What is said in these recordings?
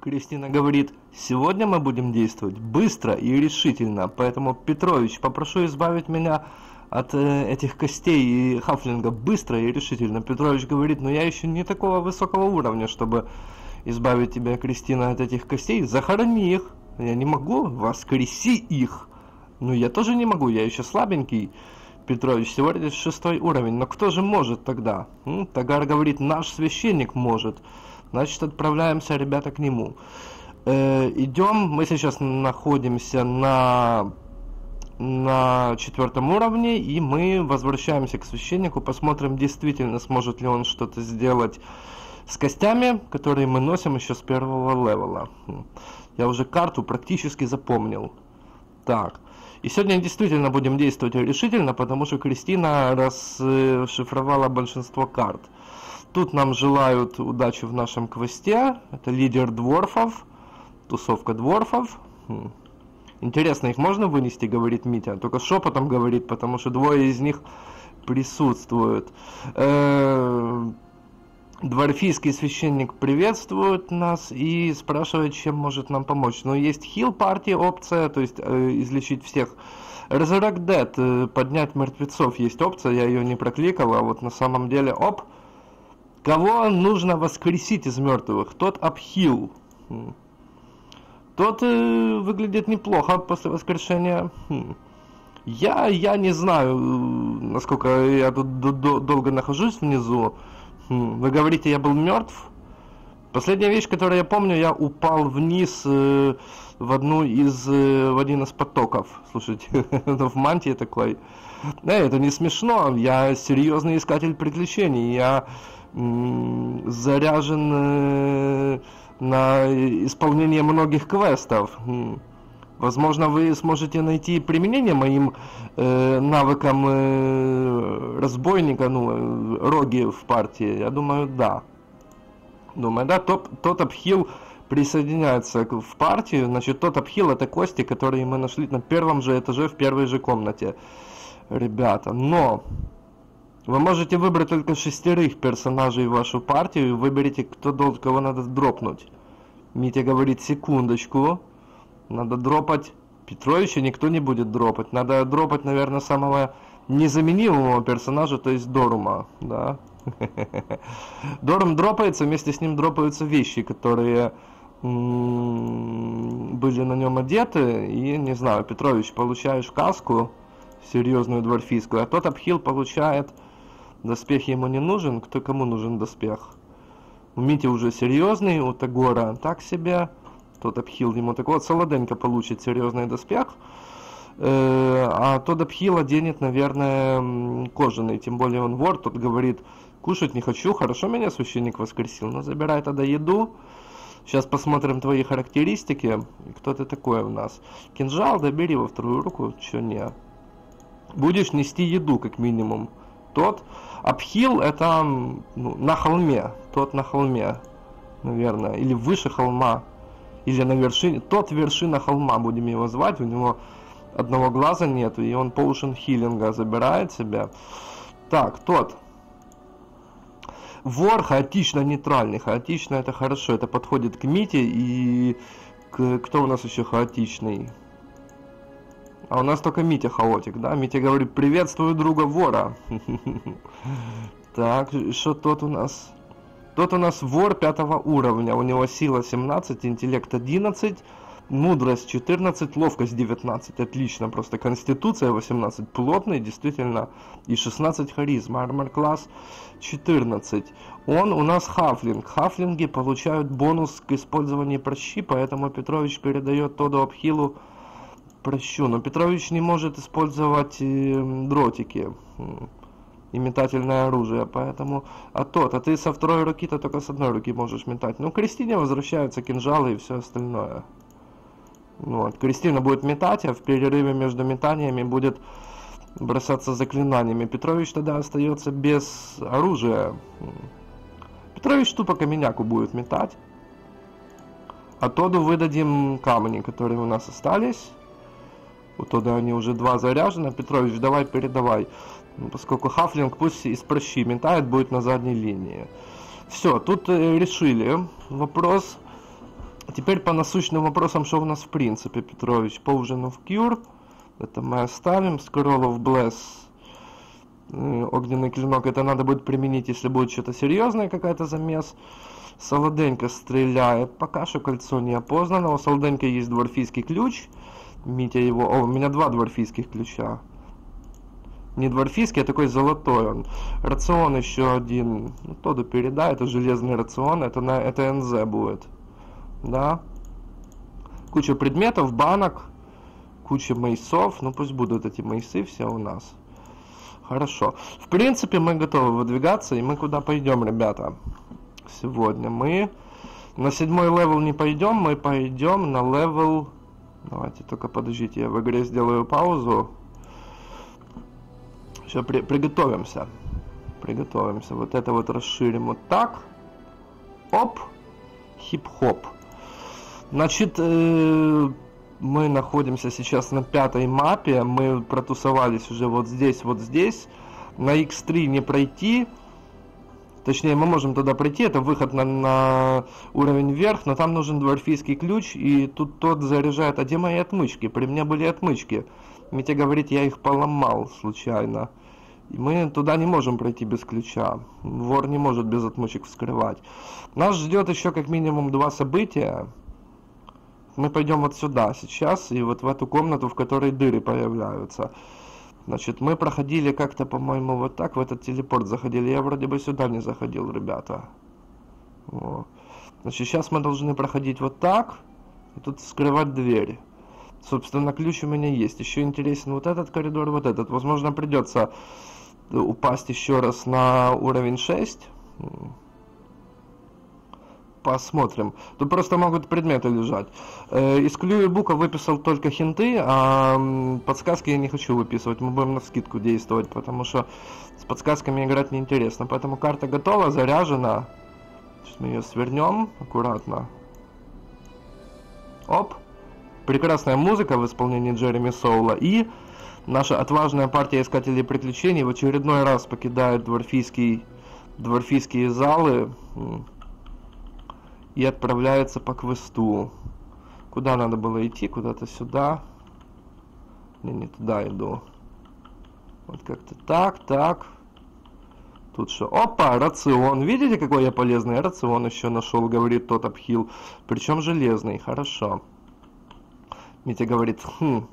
Кристина говорит, сегодня мы будем действовать быстро и решительно, поэтому, Петрович, попрошу избавить меня от э, этих костей и хафлинга быстро и решительно. Петрович говорит, но я еще не такого высокого уровня, чтобы избавить тебя, Кристина, от этих костей. Захорони их. Я не могу, воскреси их. Ну, я тоже не могу, я еще слабенький. Петрович, лишь шестой уровень. Но кто же может тогда? М? Тагар говорит, наш священник может. Значит, отправляемся, ребята, к нему. Э, идем, мы сейчас находимся на, на четвертом уровне, и мы возвращаемся к священнику, посмотрим, действительно сможет ли он что-то сделать с костями, которые мы носим еще с первого левела. Я уже карту практически запомнил. Так. И сегодня действительно будем действовать решительно, потому что Кристина расшифровала большинство карт. Тут нам желают удачи в нашем квесте. Это лидер дворфов, тусовка дворфов. Хм. Интересно, их можно вынести, говорит Митя. Только шепотом говорит, потому что двое из них присутствуют. Э, Дворфийский священник приветствует нас и спрашивает, чем может нам помочь. Но есть хил партии опция, то есть э, излечить всех. Resurrect Dead, э, поднять мертвецов есть опция, я ее не прокликал, а вот на самом деле, оп, кого нужно воскресить из мертвых? Тот обхил. Тот э, выглядит неплохо после воскрешения. Хм. Я, я не знаю, насколько я тут долго нахожусь внизу. Вы говорите, я был мертв? Последняя вещь, которую я помню, я упал вниз э, в одну из, э, в один из потоков. Слушайте, в мантии такой. Да, это не смешно. Я серьезный искатель приключений. Я заряжен на исполнение многих квестов. Возможно, вы сможете найти применение моим э, навыкам э, разбойника, ну, э, роги в партии. Я думаю, да. Думаю, да, тот, тот обхил присоединяется в партию. Значит, тот обхил это кости, которые мы нашли на первом же этаже в первой же комнате. Ребята, но вы можете выбрать только шестерых персонажей в вашу партию. Выберите, кто должен, кого надо дропнуть. Митя говорит, секундочку. Надо дропать Петровича никто не будет дропать. Надо дропать, наверное, самого незаменимого персонажа, то есть Дорума, да. Дорум дропается, вместе с ним дропаются вещи, которые были на нем одеты, и, не знаю, Петрович, получаешь каску, серьезную дворфийскую, а тот обхил получает, доспех ему не нужен, кто кому нужен доспех? У Мити уже серьезный, у Тагора так себе, тот обхил ему. Так вот, Солоденко получит серьезный доспех, э, а тот обхил оденет, наверное, кожаный. Тем более он вор, тот говорит, кушать не хочу, хорошо меня священник воскресил, но забирай тогда еду. Сейчас посмотрим твои характеристики. Кто ты такой у нас? Кинжал, добери во вторую руку, что не. Будешь нести еду, как минимум. Тот обхил это ну, на холме. Тот на холме, наверное. Или выше холма или на вершине, тот вершина холма, будем его звать, у него одного глаза нет, и он поушен хилинга забирает себя. Так, тот. Вор хаотично нейтральный. Хаотично это хорошо, это подходит к Мите и к, кто у нас еще хаотичный? А у нас только Митя хаотик, да? Митя говорит, приветствую друга вора. Так, что тот у нас? Тот у нас вор пятого уровня, у него сила 17, интеллект 11, мудрость 14, ловкость 19, отлично, просто конституция 18, плотный, действительно, и 16 харизма, армор класс 14. Он у нас хафлинг, хафлинги получают бонус к использованию прощи, поэтому Петрович передает Тоду Абхилу прощу, но Петрович не может использовать э, дротики и метательное оружие, поэтому... А тот, а ты со второй руки-то только с одной руки можешь метать. Ну, Кристине возвращаются кинжалы и все остальное. Вот, Кристина будет метать, а в перерыве между метаниями будет бросаться заклинаниями. Петрович тогда остается без оружия. Петрович тупо каменяку будет метать. А Тоду выдадим камни, которые у нас остались. У Тода они уже два заряжены. Петрович, давай передавай. Ну, поскольку Хафлинг пусть из прощи метает, будет на задней линии. Все, тут э, решили вопрос теперь по насущным вопросам, что у нас в принципе, Петрович. Поужину в Кюр. Это мы оставим. Скроллов Блесс. Э, огненный клинок. Это надо будет применить, если будет что-то серьезное, какая-то замес. Солоденько стреляет. Пока что кольцо не опознано. У Солоденька есть дворфийский ключ. Митя его... О, у меня два дворфийских ключа. Не дворфийский, а такой золотой он. Рацион еще один. Ну, Тоду передай, это железный рацион. Это, на, это НЗ будет. Да. Куча предметов, банок. Куча mace ов. Ну, пусть будут эти mace ы все у нас. Хорошо. В принципе, мы готовы выдвигаться. И мы куда пойдем, ребята? Сегодня мы... На седьмой level не пойдем, мы пойдем на level Давайте только подождите, я в игре сделаю паузу. Сейчас при, приготовимся. Приготовимся. Вот это вот расширим вот так. Оп. Хип-хоп. Значит, э, мы находимся сейчас на пятой мапе. Мы протусовались уже вот здесь, вот здесь. На X3 не пройти. Точнее, мы можем туда пройти, это выход на, на уровень вверх, но там нужен дворфийский ключ, и тут тот заряжает, а где мои отмычки? При мне были отмычки. Митя говорит, я их поломал случайно. Мы туда не можем пройти без ключа. Вор не может без отмычек вскрывать. Нас ждет еще как минимум два события. Мы пойдем вот сюда сейчас, и вот в эту комнату, в которой дыры появляются. Значит, мы проходили как-то, по-моему, вот так, в этот телепорт заходили. Я вроде бы сюда не заходил, ребята. Вот. Значит, сейчас мы должны проходить вот так, и тут вскрывать двери. Собственно, ключ у меня есть. Еще интересен вот этот коридор, вот этот. Возможно, придется упасть еще раз на уровень 6. Посмотрим. Тут просто могут предметы лежать. Э, из Клюебука выписал только хинты, а подсказки я не хочу выписывать. Мы будем на скидку действовать, потому что с подсказками играть неинтересно. Поэтому карта готова, заряжена. Сейчас мы ее свернем аккуратно. Оп. Прекрасная музыка в исполнении Джереми Соула. И наша отважная партия искателей приключений в очередной раз покидает дворфийский, дворфийские залы и отправляется по квесту. Куда надо было идти? Куда-то сюда. Не, не туда иду. Вот как-то так, так. Тут что? Опа, рацион. Видите, какой я полезный? Рацион еще нашел, говорит тот обхил. Причем железный. Хорошо. Митя говорит, хм,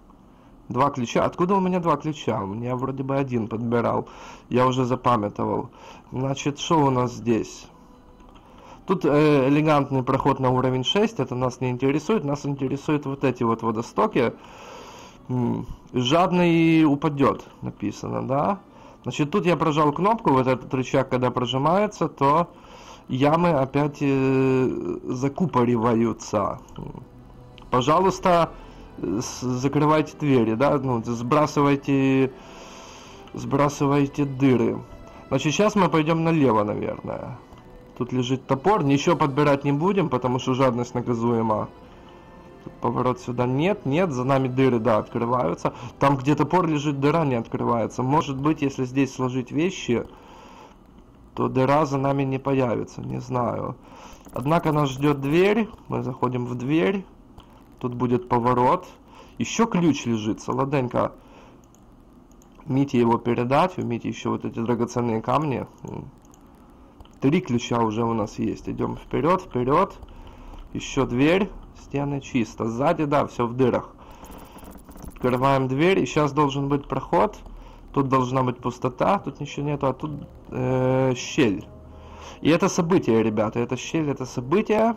два ключа. Откуда у меня два ключа? У меня вроде бы один подбирал. Я уже запамятовал. Значит, что у нас здесь? Тут э, элегантный проход на уровень 6, это нас не интересует, нас интересуют вот эти вот водостоки. Жадный упадет, написано, да? Значит, тут я прожал кнопку, вот этот рычаг, когда прожимается, то ямы опять э, закупориваются. Пожалуйста, закрывайте двери, да, ну, сбрасывайте, сбрасывайте дыры. Значит, сейчас мы пойдем налево, наверное. Тут лежит топор. Ничего подбирать не будем, потому что жадность наказуема. Тут поворот сюда нет, нет. За нами дыры, да, открываются. Там, где топор лежит, дыра не открывается. Может быть, если здесь сложить вещи, то дыра за нами не появится. Не знаю. Однако нас ждет дверь. Мы заходим в дверь. Тут будет поворот. Еще ключ лежит. Солоденько. Мите его передать. У Мити еще вот эти драгоценные камни. Три ключа уже у нас есть. Идем вперед, вперед. Еще дверь. Стены чисто. Сзади, да, все в дырах. Открываем дверь. И сейчас должен быть проход. Тут должна быть пустота. Тут ничего нету. А тут э, щель. И это событие, ребята. Это щель, это событие.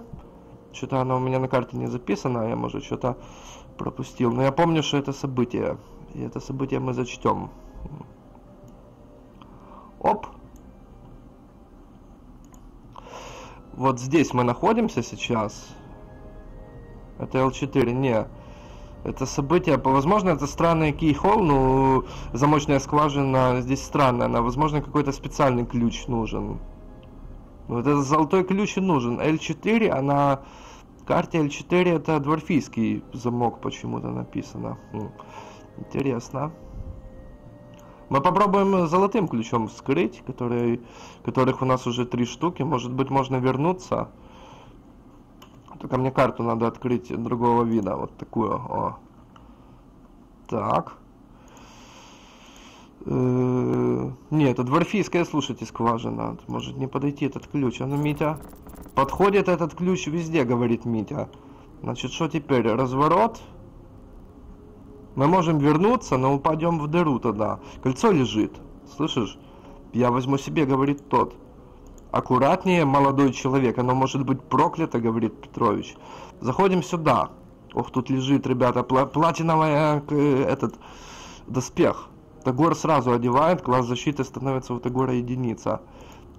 Что-то оно у меня на карте не записано. Я, может, что-то пропустил. Но я помню, что это событие. И это событие мы зачтем. Оп. Вот здесь мы находимся сейчас. Это L4, не. Это событие, возможно, это странный кейхол, но замочная скважина здесь странная, она, возможно, какой-то специальный ключ нужен. Вот этот золотой ключ и нужен. L4, она... карте L4 это дворфийский замок почему-то написано. Интересно. Мы попробуем золотым ключом вскрыть, который, которых у нас уже три штуки. Может быть, можно вернуться. Только мне карту надо открыть другого вида, вот такую, о. Так. Э, нет, это дворфийская, слушайте, скважина. Может не подойти этот ключ. А ну, Митя. Подходит этот ключ везде, говорит Митя. Значит, что теперь? Разворот. Мы можем вернуться, но упадем в дыру тогда. Кольцо лежит. Слышишь? Я возьму себе, говорит тот. Аккуратнее, молодой человек. Оно может быть проклято, говорит Петрович. Заходим сюда. Ох, тут лежит, ребята, пла платиновый э, этот доспех. Тагор сразу одевает, класс защиты становится у Тагора единица.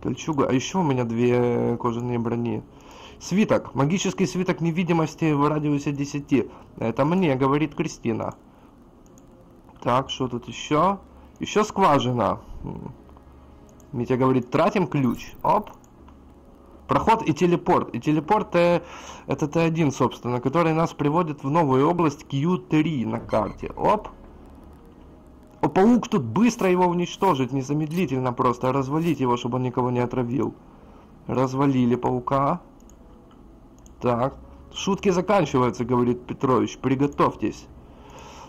Кольчуга. А еще у меня две кожаные брони. Свиток. Магический свиток невидимости в радиусе 10. Это мне, говорит Кристина. Так, что тут еще? Еще скважина. Митя говорит, тратим ключ. Оп. Проход и телепорт. И телепорт э, это Т1, собственно, который нас приводит в новую область Q3 на карте. Оп. О, паук тут быстро его уничтожить, незамедлительно просто, развалить его, чтобы он никого не отравил. Развалили паука. Так. Шутки заканчиваются, говорит Петрович, приготовьтесь.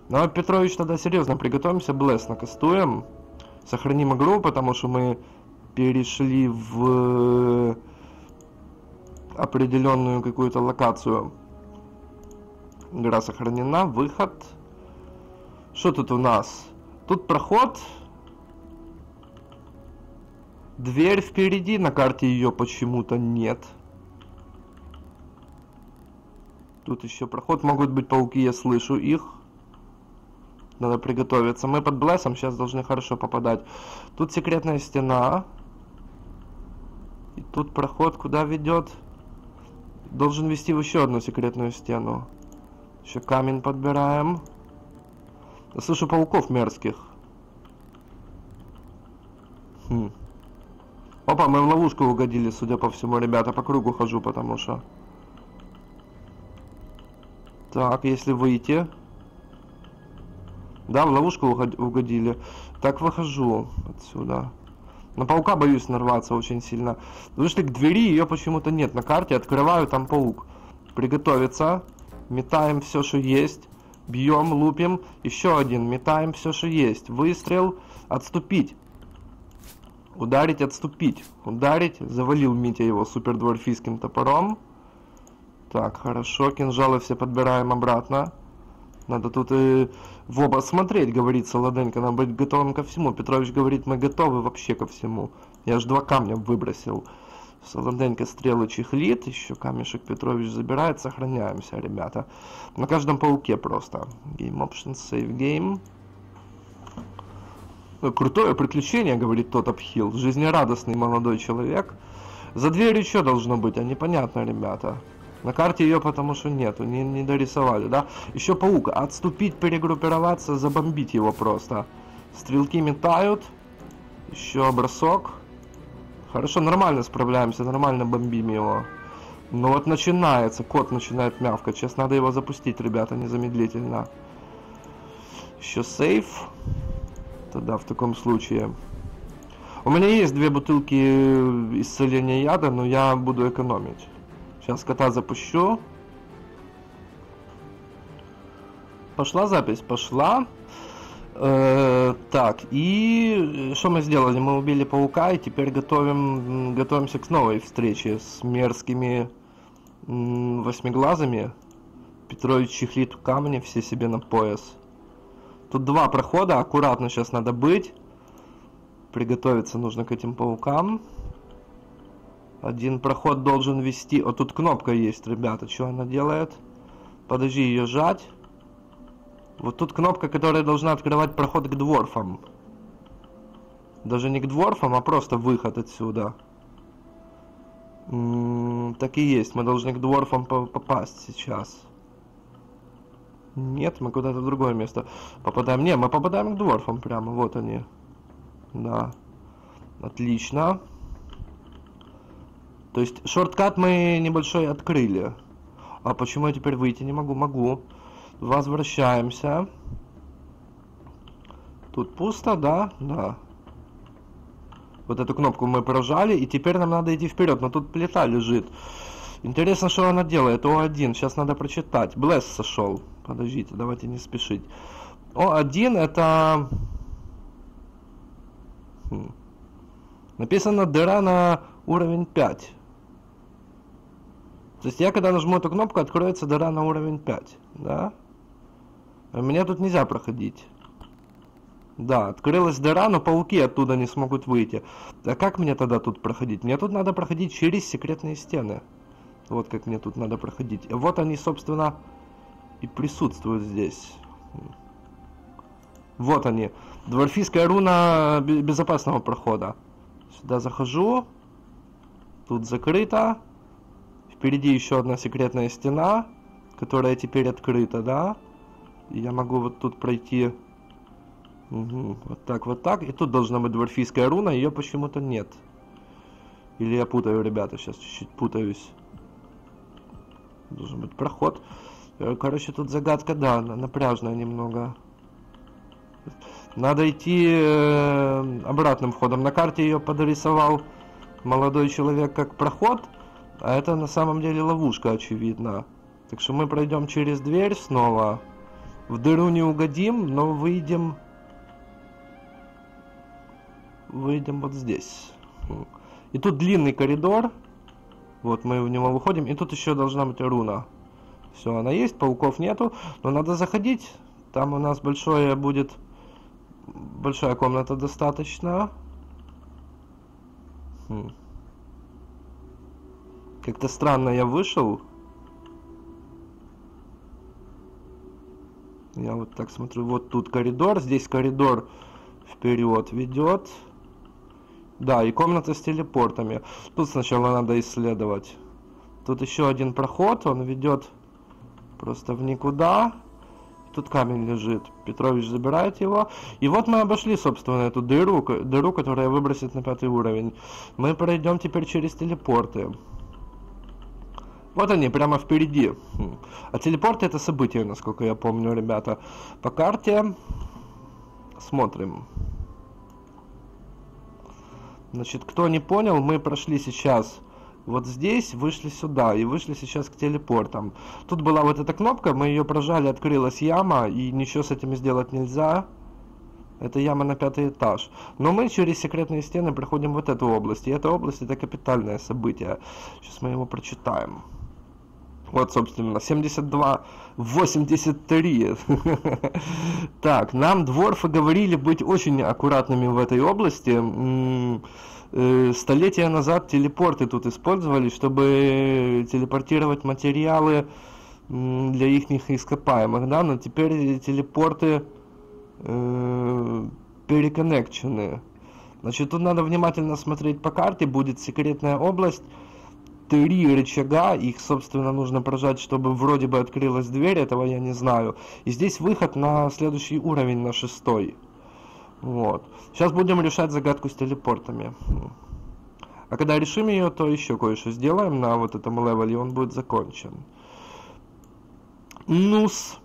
Ну, а Петрович, тогда серьезно, приготовимся, Блэс накастуем. Сохраним игру, потому что мы перешли в определенную какую-то локацию. Игра сохранена, выход. Что тут у нас? Тут проход. Дверь впереди, на карте ее почему-то нет. Тут еще проход, могут быть пауки, я слышу их. Надо приготовиться. Мы под Блэсом сейчас должны хорошо попадать. Тут секретная стена. И тут проход куда ведет? Должен вести в еще одну секретную стену. Еще камень подбираем. Слышу пауков мерзких. Хм. Опа, мы в ловушку угодили, судя по всему, ребята. По кругу хожу, потому что... Так, если выйти... Да, в ловушку угодили. Так, выхожу отсюда. На паука боюсь нарваться очень сильно. Вышли к двери, ее почему-то нет. На карте открываю, там паук. Приготовиться. Метаем все, что есть. Бьем, лупим. Еще один. Метаем все, что есть. Выстрел. Отступить. Ударить, отступить. Ударить. Завалил Митя его супердворфийским топором. Так, хорошо. Кинжалы все подбираем обратно. Надо тут и в оба смотреть, говорит Солоденко. Надо быть готовым ко всему. Петрович говорит, мы готовы вообще ко всему. Я ж два камня выбросил. Солоденько стрелы чехлит, еще камешек Петрович забирает, сохраняемся, ребята. На каждом пауке просто. Game Options, Save Game. Крутое приключение, говорит тот Апхилл. Жизнерадостный молодой человек. За дверью что должно быть, а непонятно, ребята. На карте ее потому что нету, не, не дорисовали, да? Еще паук. Отступить, перегруппироваться, забомбить его просто. Стрелки метают. Еще бросок. Хорошо, нормально справляемся, нормально бомбим его. Но вот начинается, кот начинает мявкать. Сейчас надо его запустить, ребята, незамедлительно. Еще сейф. Тогда в таком случае. У меня есть две бутылки исцеления яда, но я буду экономить. Сейчас кота запущу. Пошла запись? Пошла. Э, так, и что мы сделали? Мы убили паука и теперь готовим, готовимся к новой встрече с мерзкими восьмиглазами. Петрович чехлит камни все себе на пояс. Тут два прохода, аккуратно сейчас надо быть. Приготовиться нужно к этим паукам. Один проход должен вести... Вот тут кнопка есть, ребята. Что она делает? Подожди, ее жать. Вот тут кнопка, которая должна открывать проход к дворфам. Даже не к дворфам, а просто выход отсюда. М -м, так и есть. Мы должны к дворфам по попасть сейчас. Нет, мы куда-то в другое место попадаем. Не, мы попадаем к дворфам прямо. Вот они. Да. Отлично. То есть шорткат мы небольшой открыли. А почему я теперь выйти не могу? Могу. Возвращаемся. Тут пусто, да? Да. Вот эту кнопку мы прожали, и теперь нам надо идти вперед. Но тут плита лежит. Интересно, что она делает. О1, сейчас надо прочитать. Блесс сошел. Подождите, давайте не спешить. О1 это... Хм. Написано дыра на уровень 5. То есть я когда нажму эту кнопку, откроется дыра на уровень 5. Да? А мне тут нельзя проходить. Да, открылась дыра, но пауки оттуда не смогут выйти. А как мне тогда тут проходить? Мне тут надо проходить через секретные стены. Вот как мне тут надо проходить. Вот они, собственно, и присутствуют здесь. Вот они. Дворфийская руна безопасного прохода. Сюда захожу. Тут закрыто. Впереди еще одна секретная стена, которая теперь открыта, да? я могу вот тут пройти Угу. Вот так, вот так. И тут должна быть дворфийская руна, ее почему-то нет. Или я путаю, ребята, сейчас чуть-чуть путаюсь. Должен быть проход. Э, короче, тут загадка, да, напряжная немного. Надо идти э, обратным входом. На карте ее подрисовал молодой человек как проход, а это на самом деле ловушка, очевидно. Так что мы пройдем через дверь снова. В дыру не угодим, но выйдем выйдем вот здесь. И тут длинный коридор. Вот мы в него выходим. И тут еще должна быть руна. Все, она есть, пауков нету. Но надо заходить. Там у нас большое будет... Большая комната достаточно. Хм. Как-то странно я вышел. Я вот так смотрю. Вот тут коридор. Здесь коридор вперед ведет. Да, и комната с телепортами. Тут сначала надо исследовать. Тут еще один проход, он ведет просто в никуда. Тут камень лежит. Петрович забирает его. И вот мы обошли, собственно, эту дыру, дыру, которая выбросит на пятый уровень. Мы пройдем теперь через телепорты. Вот они, прямо впереди. Хм. А телепорты это событие, насколько я помню, ребята. По карте смотрим. Значит, кто не понял, мы прошли сейчас вот здесь, вышли сюда и вышли сейчас к телепортам. Тут была вот эта кнопка, мы ее прожали, открылась яма, и ничего с этим сделать нельзя. Это яма на пятый этаж. Но мы через секретные стены проходим вот эту область. И эта область это капитальное событие. Сейчас мы его прочитаем. Вот, собственно, 72, 83. Так, нам дворфы говорили быть очень аккуратными в этой области. Э, столетия назад телепорты тут использовали, чтобы телепортировать материалы для их ископаемых, да, но теперь телепорты э, переконнекчены. Значит, тут надо внимательно смотреть по карте, будет секретная область, три рычага, их, собственно, нужно прожать, чтобы вроде бы открылась дверь, этого я не знаю. И здесь выход на следующий уровень, на шестой. Вот. Сейчас будем решать загадку с телепортами. А когда решим ее, то еще кое-что сделаем на вот этом левеле, он будет закончен. Нус.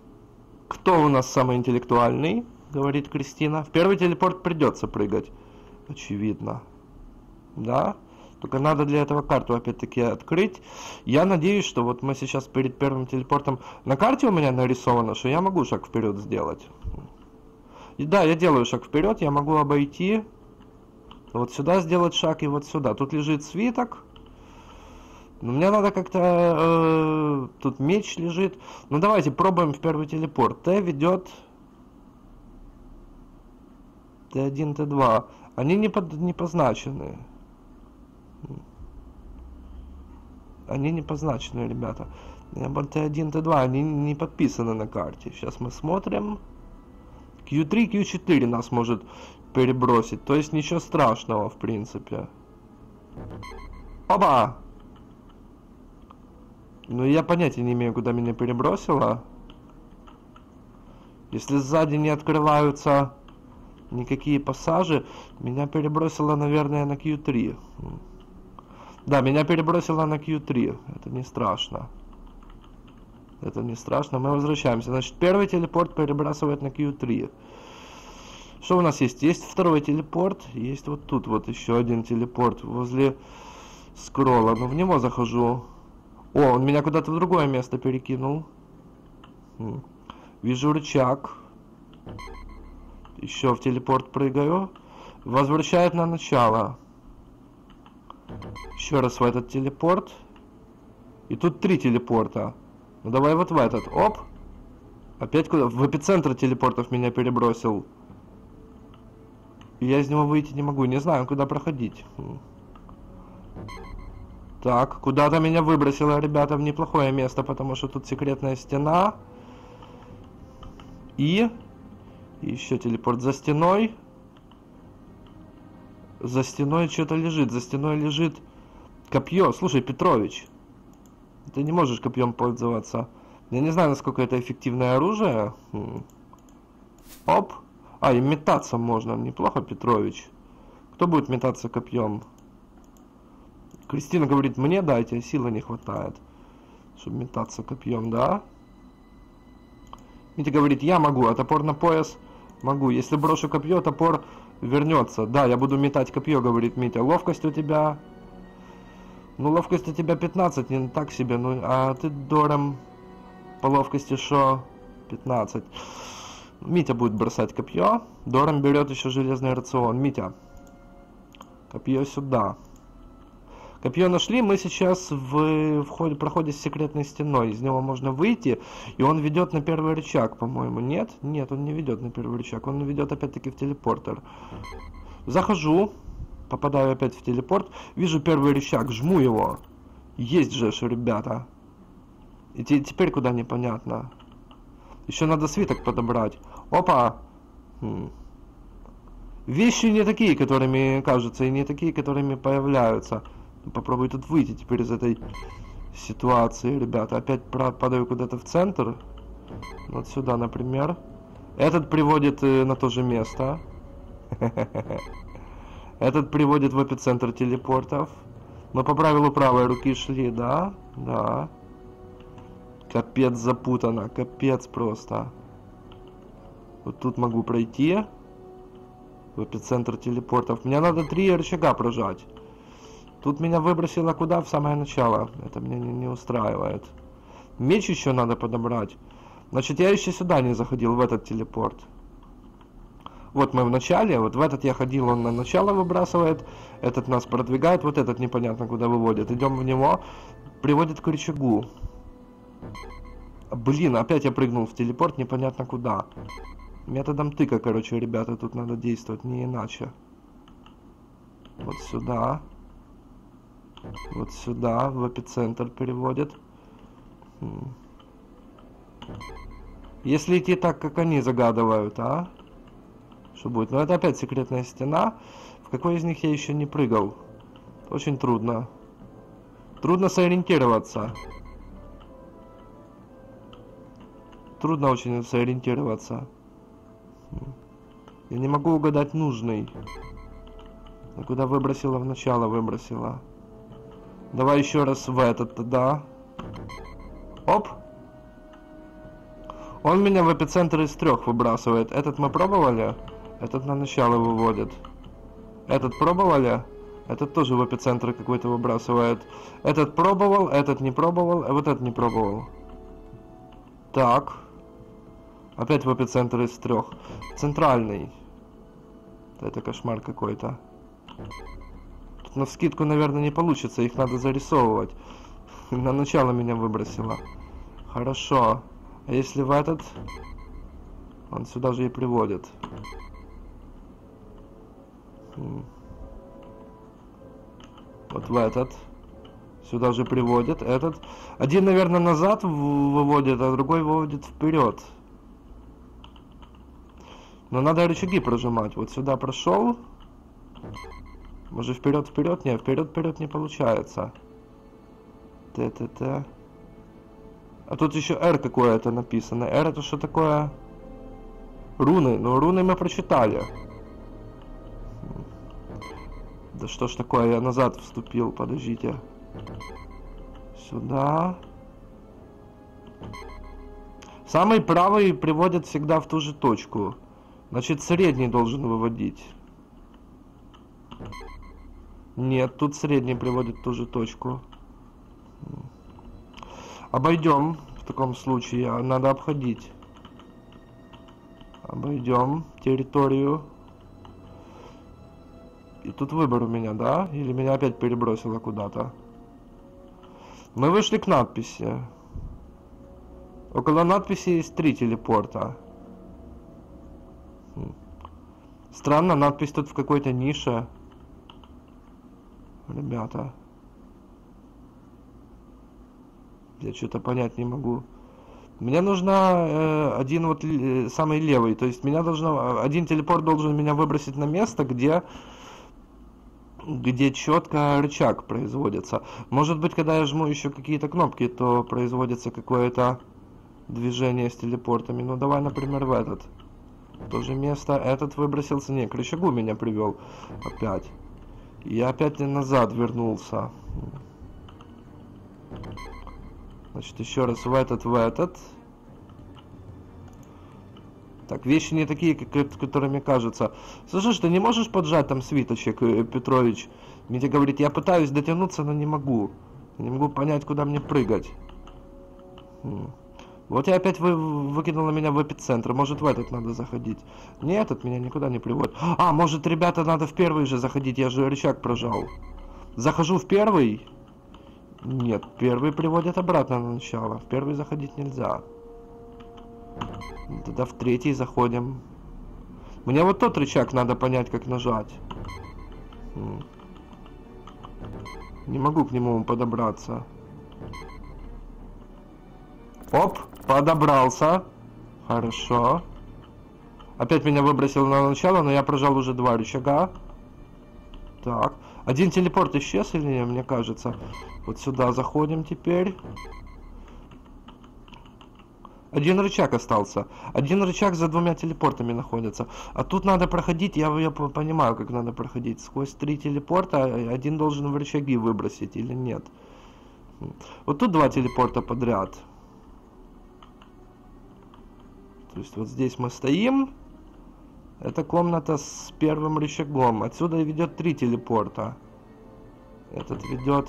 Кто у нас самый интеллектуальный? Говорит Кристина. В первый телепорт придется прыгать. Очевидно. Да? Только надо для этого карту опять-таки открыть. Я надеюсь, что вот мы сейчас перед первым телепортом... На карте у меня нарисовано, что я могу шаг вперед сделать. И да, я делаю шаг вперед, я могу обойти. Вот сюда сделать шаг и вот сюда. Тут лежит свиток. Но мне надо как-то... Э, тут меч лежит. Ну давайте пробуем в первый телепорт. Т ведет... Т1, Т2. Они не, под, не позначены. Они не позначены, ребята. Т1, Т2, они не подписаны на карте. Сейчас мы смотрим. Q3, Q4 нас может перебросить. То есть ничего страшного, в принципе. Опа! Ну, я понятия не имею, куда меня перебросило. Если сзади не открываются никакие пассажи, меня перебросило, наверное, на Q3. Да, меня перебросило на Q3. Это не страшно. Это не страшно. Мы возвращаемся. Значит, первый телепорт перебрасывает на Q3. Что у нас есть? Есть второй телепорт. Есть вот тут вот еще один телепорт возле скролла. Но в него захожу. О, он меня куда-то в другое место перекинул. Вижу рычаг. Еще в телепорт прыгаю. Возвращает на начало. Еще раз в этот телепорт. И тут три телепорта. Ну давай вот в этот. Оп. Опять куда? В эпицентр телепортов меня перебросил. И я из него выйти не могу. Не знаю, куда проходить. Так, куда-то меня выбросило, ребята, в неплохое место, потому что тут секретная стена. И... Еще телепорт за стеной. За стеной что-то лежит. За стеной лежит копье. Слушай, Петрович, ты не можешь копьем пользоваться. Я не знаю, насколько это эффективное оружие. Хм. Оп. А, и метаться можно. Неплохо, Петрович. Кто будет метаться копьем? Кристина говорит, мне дайте, силы не хватает, чтобы метаться копьем, да? Митя говорит, я могу, а топор на пояс могу. Если брошу копье, топор вернется. Да, я буду метать копье, говорит Митя. Ловкость у тебя... Ну, ловкость у тебя 15, не так себе. Ну, а ты, Дором, по ловкости что? 15. Митя будет бросать копье. Дором берет еще железный рацион. Митя, копье сюда. Копье нашли, мы сейчас в, в ходе, проходе с секретной стеной. Из него можно выйти, и он ведет на первый рычаг, по-моему. Нет? Нет, он не ведет на первый рычаг. Он ведет опять-таки в телепортер. Захожу, попадаю опять в телепорт, вижу первый рычаг, жму его. Есть же, ребята. И теперь куда непонятно. Еще надо свиток подобрать. Опа! Хм. Вещи не такие, которыми кажутся, и не такие, которыми появляются. Попробую тут выйти теперь из этой ситуации, ребята. Опять падаю куда-то в центр. Вот сюда, например. Этот приводит э, на то же место. Этот приводит в эпицентр телепортов. Мы по правилу правой руки шли, да? Да. Капец запутано, капец просто. Вот тут могу пройти. В эпицентр телепортов. Мне надо три рычага прожать. Тут меня выбросило куда? В самое начало. Это меня не, не устраивает. Меч еще надо подобрать. Значит, я еще сюда не заходил, в этот телепорт. Вот мы в начале, вот в этот я ходил, он на начало выбрасывает, этот нас продвигает, вот этот непонятно куда выводит. Идем в него, приводит к рычагу. Блин, опять я прыгнул в телепорт, непонятно куда. Методом тыка, короче, ребята, тут надо действовать, не иначе. Вот сюда. Вот сюда, в эпицентр переводит. Если идти так, как они загадывают, а? Что будет? Ну, это опять секретная стена. В какой из них я еще не прыгал? Очень трудно. Трудно сориентироваться. Трудно очень сориентироваться. Я не могу угадать нужный. А куда выбросила в начало, выбросила. Давай еще раз в этот, да. Оп. Он меня в эпицентр из трех выбрасывает. Этот мы пробовали? Этот на начало выводит. Этот пробовали? Этот тоже в эпицентр какой-то выбрасывает. Этот пробовал, этот не пробовал, а вот этот не пробовал. Так. Опять в эпицентр из трех. Центральный. Это кошмар какой-то. На скидку, наверное, не получится, их надо зарисовывать. На начало меня выбросило. Хорошо. А если в этот... Он сюда же и приводит. Вот в этот. Сюда же приводит. Этот. Один, наверное, назад выводит, а другой выводит вперед. Но надо рычаги прожимать. Вот сюда прошел. Может вперед вперед? Не, вперед вперед не получается. Т-т-т. А тут еще R какое-то написано. R это что такое? Руны. Ну, руны мы прочитали. Да что ж такое, я назад вступил, подождите. Сюда. Самый правый приводит всегда в ту же точку. Значит, средний должен выводить. Нет, тут средний приводит ту же точку. Обойдем в таком случае. А надо обходить. Обойдем территорию. И тут выбор у меня, да? Или меня опять перебросило куда-то? Мы вышли к надписи. Около надписи есть три телепорта. Хм. Странно, надпись тут в какой-то нише. Ребята. Я что-то понять не могу. Мне нужно э, один вот э, самый левый, то есть меня должно один телепорт должен меня выбросить на место, где где четко рычаг производится. Может быть, когда я жму еще какие-то кнопки, то производится какое-то движение с телепортами. Ну, давай, например, в этот. То же место. Этот выбросился. Не, к рычагу меня привел опять. Я опять назад вернулся. Значит, еще раз в этот, в этот. Так, вещи не такие, как, которыми кажутся. Слышишь, ты не можешь поджать там свиточек, э, Петрович? Митя говорит, я пытаюсь дотянуться, но не могу. Не могу понять, куда мне прыгать. Вот я опять вы, выкинула меня в эпицентр. Может, в этот надо заходить? Нет, этот меня никуда не приводит. А, может, ребята, надо в первый же заходить? Я же рычаг прожал. Захожу в первый. Нет, первый приводит обратно на начало. В первый заходить нельзя. Тогда в третий заходим. Мне вот тот рычаг надо понять, как нажать. Не могу к нему подобраться. Оп, подобрался. Хорошо. Опять меня выбросил на начало, но я прожал уже два рычага. Так. Один телепорт исчез или нет, мне кажется. Вот сюда заходим теперь. Один рычаг остался. Один рычаг за двумя телепортами находится. А тут надо проходить, я, я понимаю, как надо проходить. Сквозь три телепорта один должен в рычаги выбросить или нет. Вот тут два телепорта подряд. То есть вот здесь мы стоим. Это комната с первым рычагом. Отсюда ведет три телепорта. Этот ведет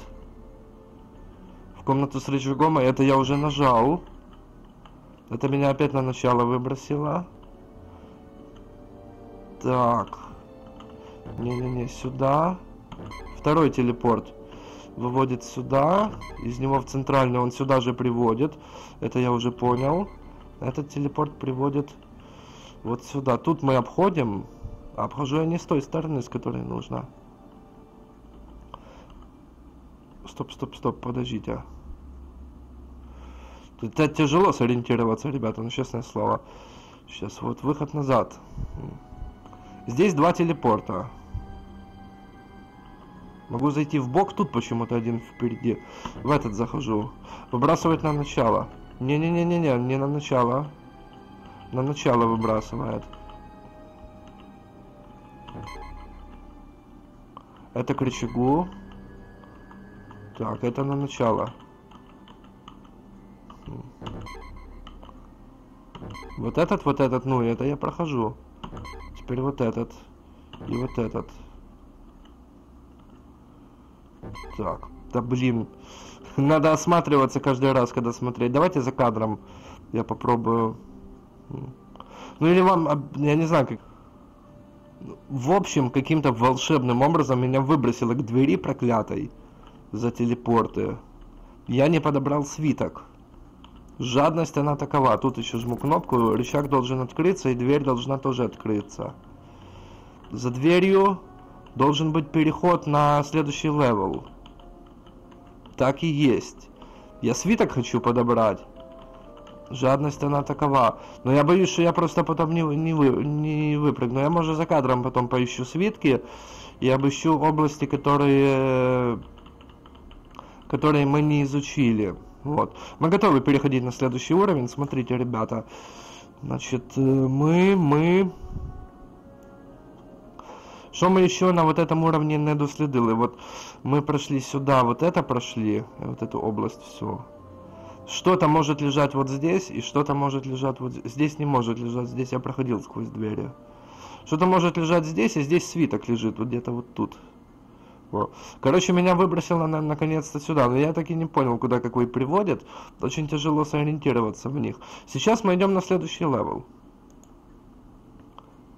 в комнату с рычагом, а это я уже нажал. Это меня опять на начало выбросило. Так. Не-не-не, сюда. Второй телепорт выводит сюда. Из него в центральный он сюда же приводит. Это я уже понял. Этот телепорт приводит вот сюда. Тут мы обходим. А обхожу я не с той стороны, с которой нужно. Стоп, стоп, стоп, подождите. Это тяжело сориентироваться, ребята, ну честное слово. Сейчас вот выход назад. Здесь два телепорта. Могу зайти в бок, тут почему-то один впереди. В этот захожу. Выбрасывать на начало. Не-не-не-не-не, не на начало. На начало выбрасывает. Это к рычагу. Так, это на начало. Вот этот, вот этот, ну, это я прохожу. Теперь вот этот. И вот этот. Так, да блин. Надо осматриваться каждый раз, когда смотреть. Давайте за кадром я попробую. Ну или вам, я не знаю, как... В общем, каким-то волшебным образом меня выбросило к двери проклятой за телепорты. Я не подобрал свиток. Жадность она такова. Тут еще жму кнопку, рычаг должен открыться, и дверь должна тоже открыться. За дверью должен быть переход на следующий level. Так и есть. Я свиток хочу подобрать. Жадность она такова. Но я боюсь, что я просто потом не, не, вы, не выпрыгну. Я, может, за кадром потом поищу свитки и обыщу области, которые, которые мы не изучили. Вот. Мы готовы переходить на следующий уровень. Смотрите, ребята. Значит, э, мы, мы... Что мы еще на вот этом уровне не доследили? Вот мы прошли сюда, вот это прошли, вот эту область, все. Что-то может лежать вот здесь, и что-то может лежать вот здесь. Здесь не может лежать, здесь я проходил сквозь двери. Что-то может лежать здесь, и здесь свиток лежит, вот где-то вот тут. Короче, меня выбросило на, наконец-то сюда, но я так и не понял, куда какой приводит. Очень тяжело сориентироваться в них. Сейчас мы идем на следующий level.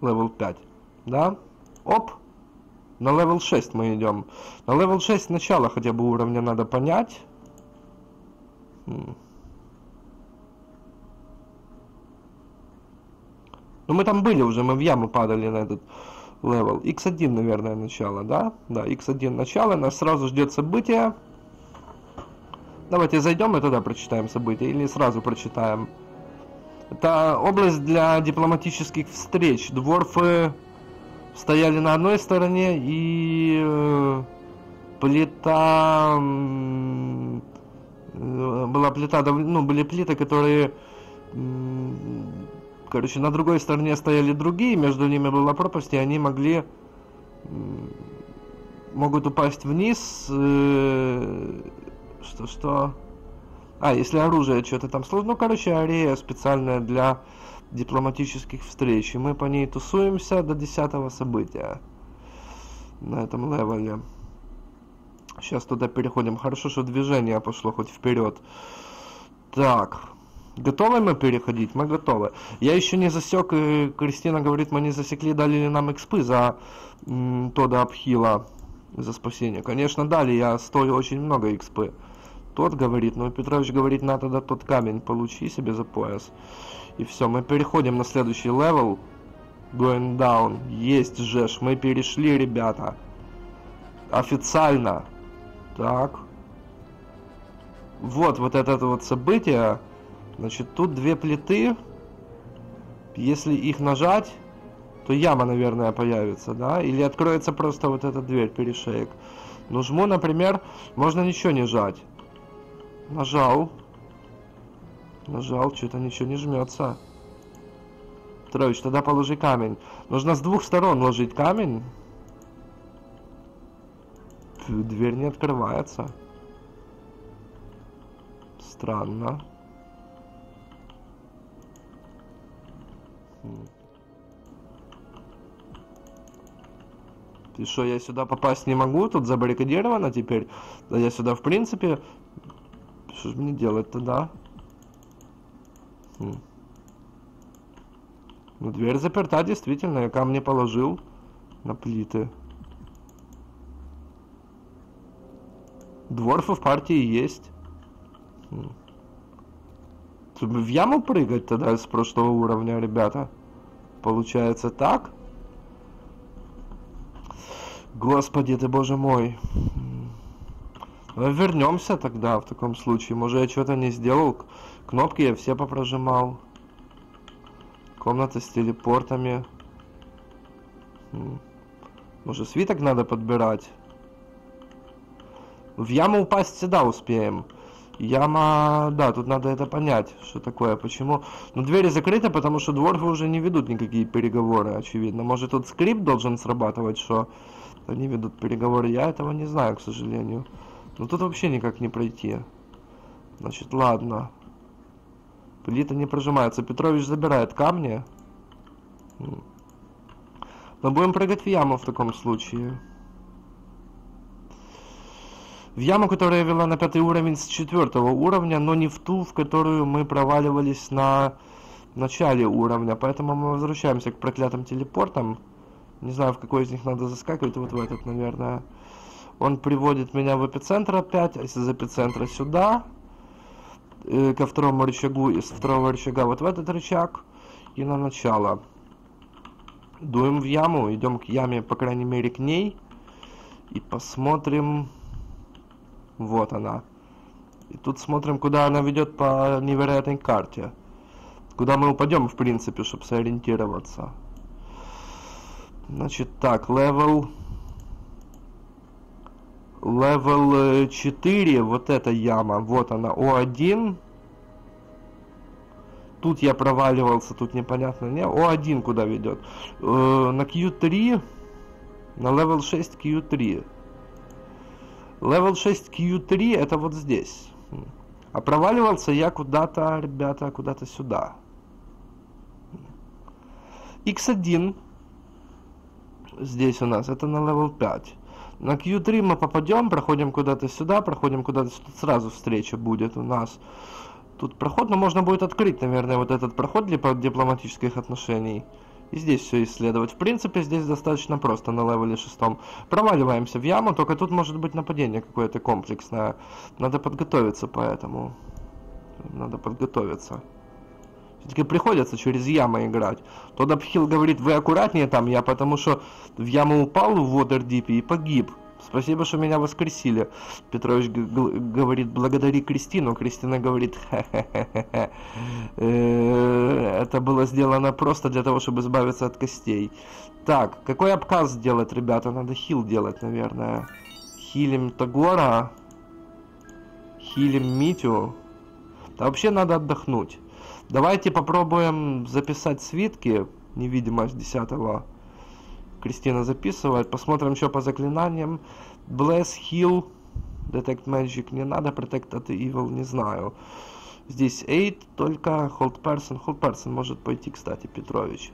Level 5. Да? Оп! На level 6 мы идем. На level 6 начало хотя бы уровня надо понять. Ну мы там были уже, мы в яму падали на этот level. X1, наверное, начало, да? Да, X1 начало, нас сразу ждет событие. Давайте зайдем и тогда прочитаем события, или сразу прочитаем. Это область для дипломатических встреч. Дворфы стояли на одной стороне, и э, плита... Э, была плита, ну, были плиты, которые Короче, на другой стороне стояли другие, между ними была пропасть, и они могли... Могут упасть вниз. Э, что, что? А, если оружие что-то там сложно. Ну, короче, арея специальная для дипломатических встреч. И мы по ней тусуемся до десятого события. На этом левеле. Сейчас туда переходим. Хорошо, что движение пошло хоть вперед. Так. Готовы мы переходить? Мы готовы. Я еще не засек, и Кристина говорит, мы не засекли, дали ли нам экспы за м, Тода Апхилла, за спасение. Конечно, дали, я стою очень много экспы. Тод говорит, ну Петрович говорит, надо тогда тот камень получи себе за пояс. И все, мы переходим на следующий level. Going down. Есть же ж, мы перешли, ребята. Официально. Так. Вот, вот это вот событие Значит, тут две плиты. Если их нажать, то яма, наверное, появится, да? Или откроется просто вот эта дверь, перешеек. Ну, жму, например, можно ничего не жать. Нажал. Нажал, что-то ничего не жмется. Петрович, тогда положи камень. Нужно с двух сторон ложить камень. Дверь не открывается. Странно. И что, я сюда попасть не могу? Тут забаррикадировано теперь. Да я сюда, в принципе... Что же мне делать тогда? Хм. Ну, дверь заперта, действительно. Я камни положил на плиты. Дворфы в партии есть. Хм. В яму прыгать тогда с прошлого уровня, ребята? Получается так? Господи ты, боже мой. Вернемся тогда в таком случае. Может я что-то не сделал. Кнопки я все попрожимал. Комната с телепортами. Может свиток надо подбирать? В яму упасть всегда успеем. Яма, да, тут надо это понять, что такое, почему. Но двери закрыты, потому что дворфы уже не ведут никакие переговоры, очевидно. Может тут скрипт должен срабатывать, что они ведут переговоры. Я этого не знаю, к сожалению. Но тут вообще никак не пройти. Значит, ладно. Плита не прожимается. Петрович забирает камни. Мы будем прыгать в яму в таком случае в яму, которая вела на пятый уровень с четвертого уровня, но не в ту, в которую мы проваливались на начале уровня. Поэтому мы возвращаемся к проклятым телепортам. Не знаю, в какой из них надо заскакивать, вот в этот, наверное. Он приводит меня в эпицентр опять, а из эпицентра сюда, э, ко второму рычагу, из второго рычага вот в этот рычаг и на начало. Дуем в яму, идем к яме, по крайней мере, к ней. И посмотрим, вот она. И тут смотрим, куда она ведет по невероятной карте. Куда мы упадем, в принципе, чтобы сориентироваться. Значит, так, level... Level 4, вот эта яма, вот она, О1. Тут я проваливался, тут непонятно, не, О1 куда ведет. Э, на Q3, на level 6 Q3. Level 6 Q3 это вот здесь. А проваливался я куда-то, ребята, куда-то сюда. X1 здесь у нас, это на level 5. На Q3 мы попадем, проходим куда-то сюда, проходим куда-то, сразу встреча будет у нас. Тут проход, но можно будет открыть, наверное, вот этот проход для дипломатических отношений. И здесь все исследовать. В принципе, здесь достаточно просто на левеле шестом. Проваливаемся в яму, только тут может быть нападение какое-то комплексное. Надо подготовиться поэтому. Надо подготовиться. Все-таки приходится через яму играть. Тот Апхил говорит, вы аккуратнее там, я потому что в яму упал в Водердипе и погиб. Спасибо, что меня воскресили. Петрович говорит, благодари Кристину. Кристина говорит, э, это было сделано просто для того, чтобы избавиться от костей. Так, какой обказ сделать, ребята? Надо хил делать, наверное. Хилим Тагора. Хилим Митю. Да вообще надо отдохнуть. Давайте попробуем записать свитки. Невидимость 10 -го. Кристина записывает. Посмотрим, что по заклинаниям. Bless, Heal, Detect Magic не надо, Protect от Evil не знаю. Здесь 8, только Hold Person. Hold Person может пойти, кстати, Петрович.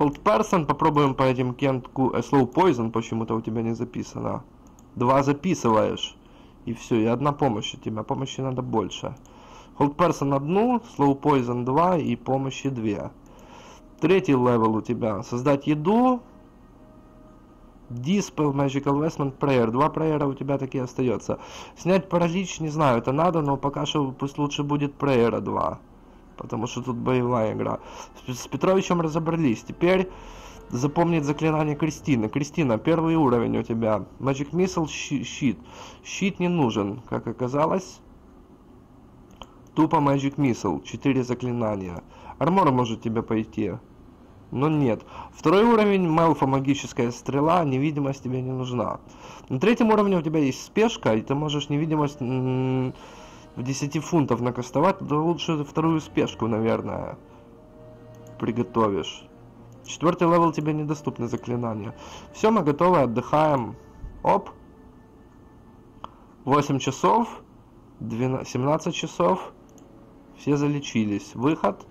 Hold Person, попробуем по этим кенку. Э, Slow Poison почему-то у тебя не записано. Два записываешь. И все, и одна помощь у тебя. Помощи надо больше. Hold Person одну, Slow Poison 2 и помощи 2. Третий level у тебя. Создать еду. Dispel, Magical Vestment, Prayer. Два prayer а у тебя такие остается. Снять паралич, не знаю, это надо, но пока что пусть лучше будет prayer а 2. Потому что тут боевая игра. С Петровичем разобрались. Теперь запомнить заклинание Кристины. Кристина, первый уровень у тебя. Magic Missile, щит. Щит не нужен, как оказалось. Тупо Magic Missile, 4 заклинания. Армор может тебе пойти. Но нет. Второй уровень, Мелфа, магическая стрела, невидимость тебе не нужна. На третьем уровне у тебя есть спешка, и ты можешь невидимость в 10 фунтов накастовать, да лучше вторую спешку, наверное, приготовишь. Четвертый level тебе недоступны заклинания. Все, мы готовы, отдыхаем. Оп. 8 часов, 12, 17 часов. Все залечились. Выход.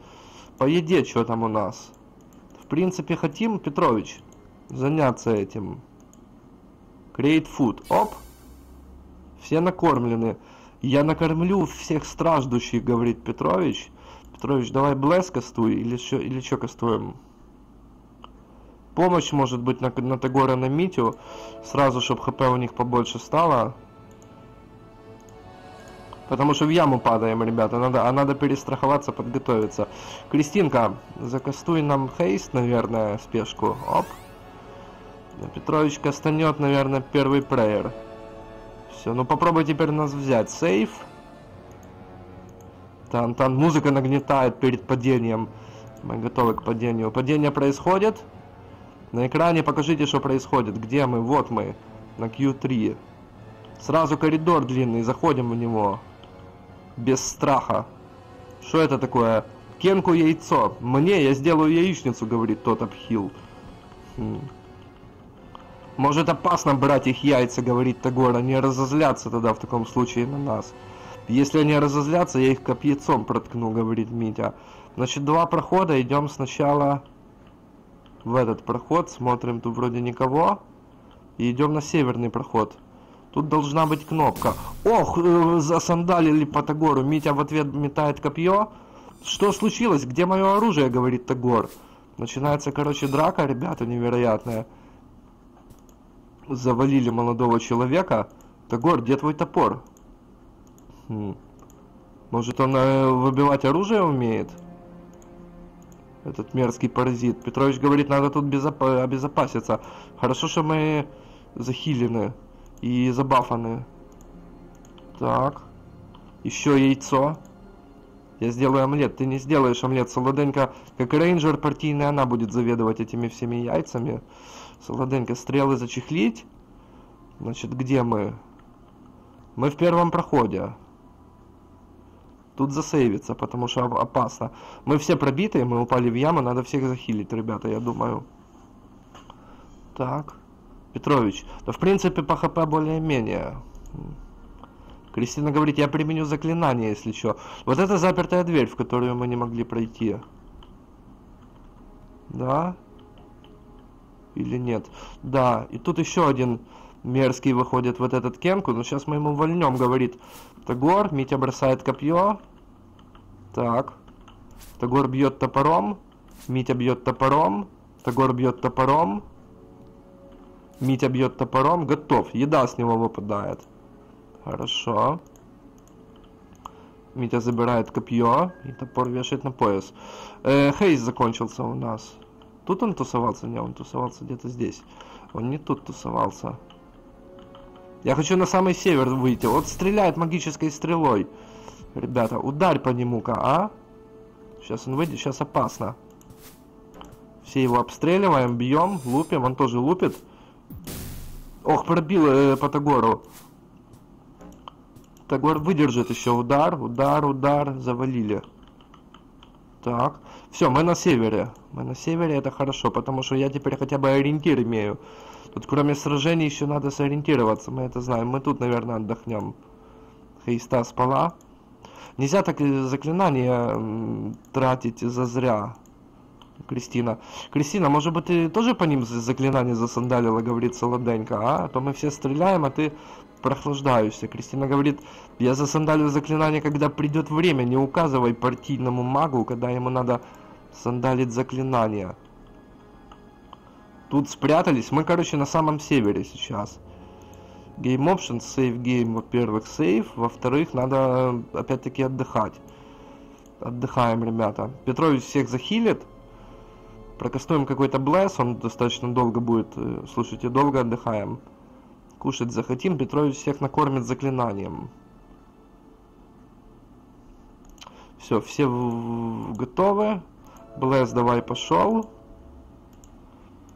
По еде, что там у нас? В принципе, хотим, Петрович, заняться этим. Create food. Оп. Все накормлены. Я накормлю всех страждущих, говорит Петрович. Петрович, давай блеск кастуй или что, или кастуем? Помощь может быть на, на Тагора, на Митю. Сразу, чтобы хп у них побольше стало. Потому что в яму падаем, ребята. Надо, а надо перестраховаться, подготовиться. Кристинка, закастуй нам хейст, наверное, спешку. Оп. Петрович кастанет, наверное, первый прейер. Все, ну попробуй теперь нас взять. Сейф. Там, там музыка нагнетает перед падением. Мы готовы к падению. Падение происходит. На экране покажите, что происходит. Где мы? Вот мы. На Q3. Сразу коридор длинный, заходим в него без страха. Что это такое? Кенку яйцо. Мне, я сделаю яичницу, говорит тот Апхил. Хм. Может опасно брать их яйца, говорит Тагор, они разозлятся тогда в таком случае на нас. Если они разозлятся, я их копьецом проткну, говорит Митя. Значит, два прохода, идем сначала в этот проход, смотрим, тут вроде никого. И идем на северный проход. Тут должна быть кнопка. Ох, э, засандалили по Тагору. Митя в ответ метает копье. Что случилось? Где мое оружие, говорит Тагор. Начинается, короче, драка, ребята, невероятная. Завалили молодого человека. Тагор, где твой топор? Хм. Может он э, выбивать оружие умеет? Этот мерзкий паразит. Петрович говорит, надо тут безоп обезопаситься. Хорошо, что мы захилены и забафаны. Так. Еще яйцо. Я сделаю омлет. Ты не сделаешь омлет. Солоденька, как рейнджер партийный, она будет заведовать этими всеми яйцами. Солоденька, стрелы зачехлить. Значит, где мы? Мы в первом проходе. Тут засейвиться, потому что опасно. Мы все пробитые, мы упали в яму, надо всех захилить, ребята, я думаю. Так. Петрович, то в принципе по хп более-менее. Кристина говорит, я применю заклинание, если что. Вот это запертая дверь, в которую мы не могли пройти. Да? Или нет? Да, и тут еще один мерзкий выходит вот этот Кенку. Но сейчас мы ему вольнем, говорит Тагор. Митя бросает копье. Так. Тагор бьет топором. Митя бьет топором. Тагор бьет топором. Митя бьет топором. Готов. Еда с него выпадает. Хорошо. Митя забирает копье и топор вешает на пояс. Э, Хейс закончился у нас. Тут он тусовался? Не, он тусовался где-то здесь. Он не тут тусовался. Я хочу на самый север выйти. Вот стреляет магической стрелой. Ребята, ударь по нему-ка, а? Сейчас он выйдет, сейчас опасно. Все его обстреливаем, бьем, лупим. Он тоже лупит. Ох, пробил э, по Тагору. Тагор выдержит еще удар, удар, удар, завалили. Так, все, мы на севере. Мы на севере, это хорошо, потому что я теперь хотя бы ориентир имею. Тут кроме сражений еще надо сориентироваться, мы это знаем. Мы тут, наверное, отдохнем. Христа спала. Нельзя так заклинания тратить зазря. Кристина. Кристина, может быть, ты тоже по ним заклинание засандалила, говорит Солоденька, а? А то мы все стреляем, а ты прохлаждаешься. Кристина говорит, я засандалю заклинание, когда придет время, не указывай партийному магу, когда ему надо сандалить заклинание. Тут спрятались. Мы, короче, на самом севере сейчас. Game Options, Save Game, во-первых, сейв. Во-вторых, надо опять-таки отдыхать. Отдыхаем, ребята. Петрович всех захилит. Прокастуем какой-то блесс, он достаточно долго будет. Э, слушайте, долго отдыхаем. Кушать захотим, Петрович всех накормит заклинанием. Все, все готовы. Блесс, давай пошел.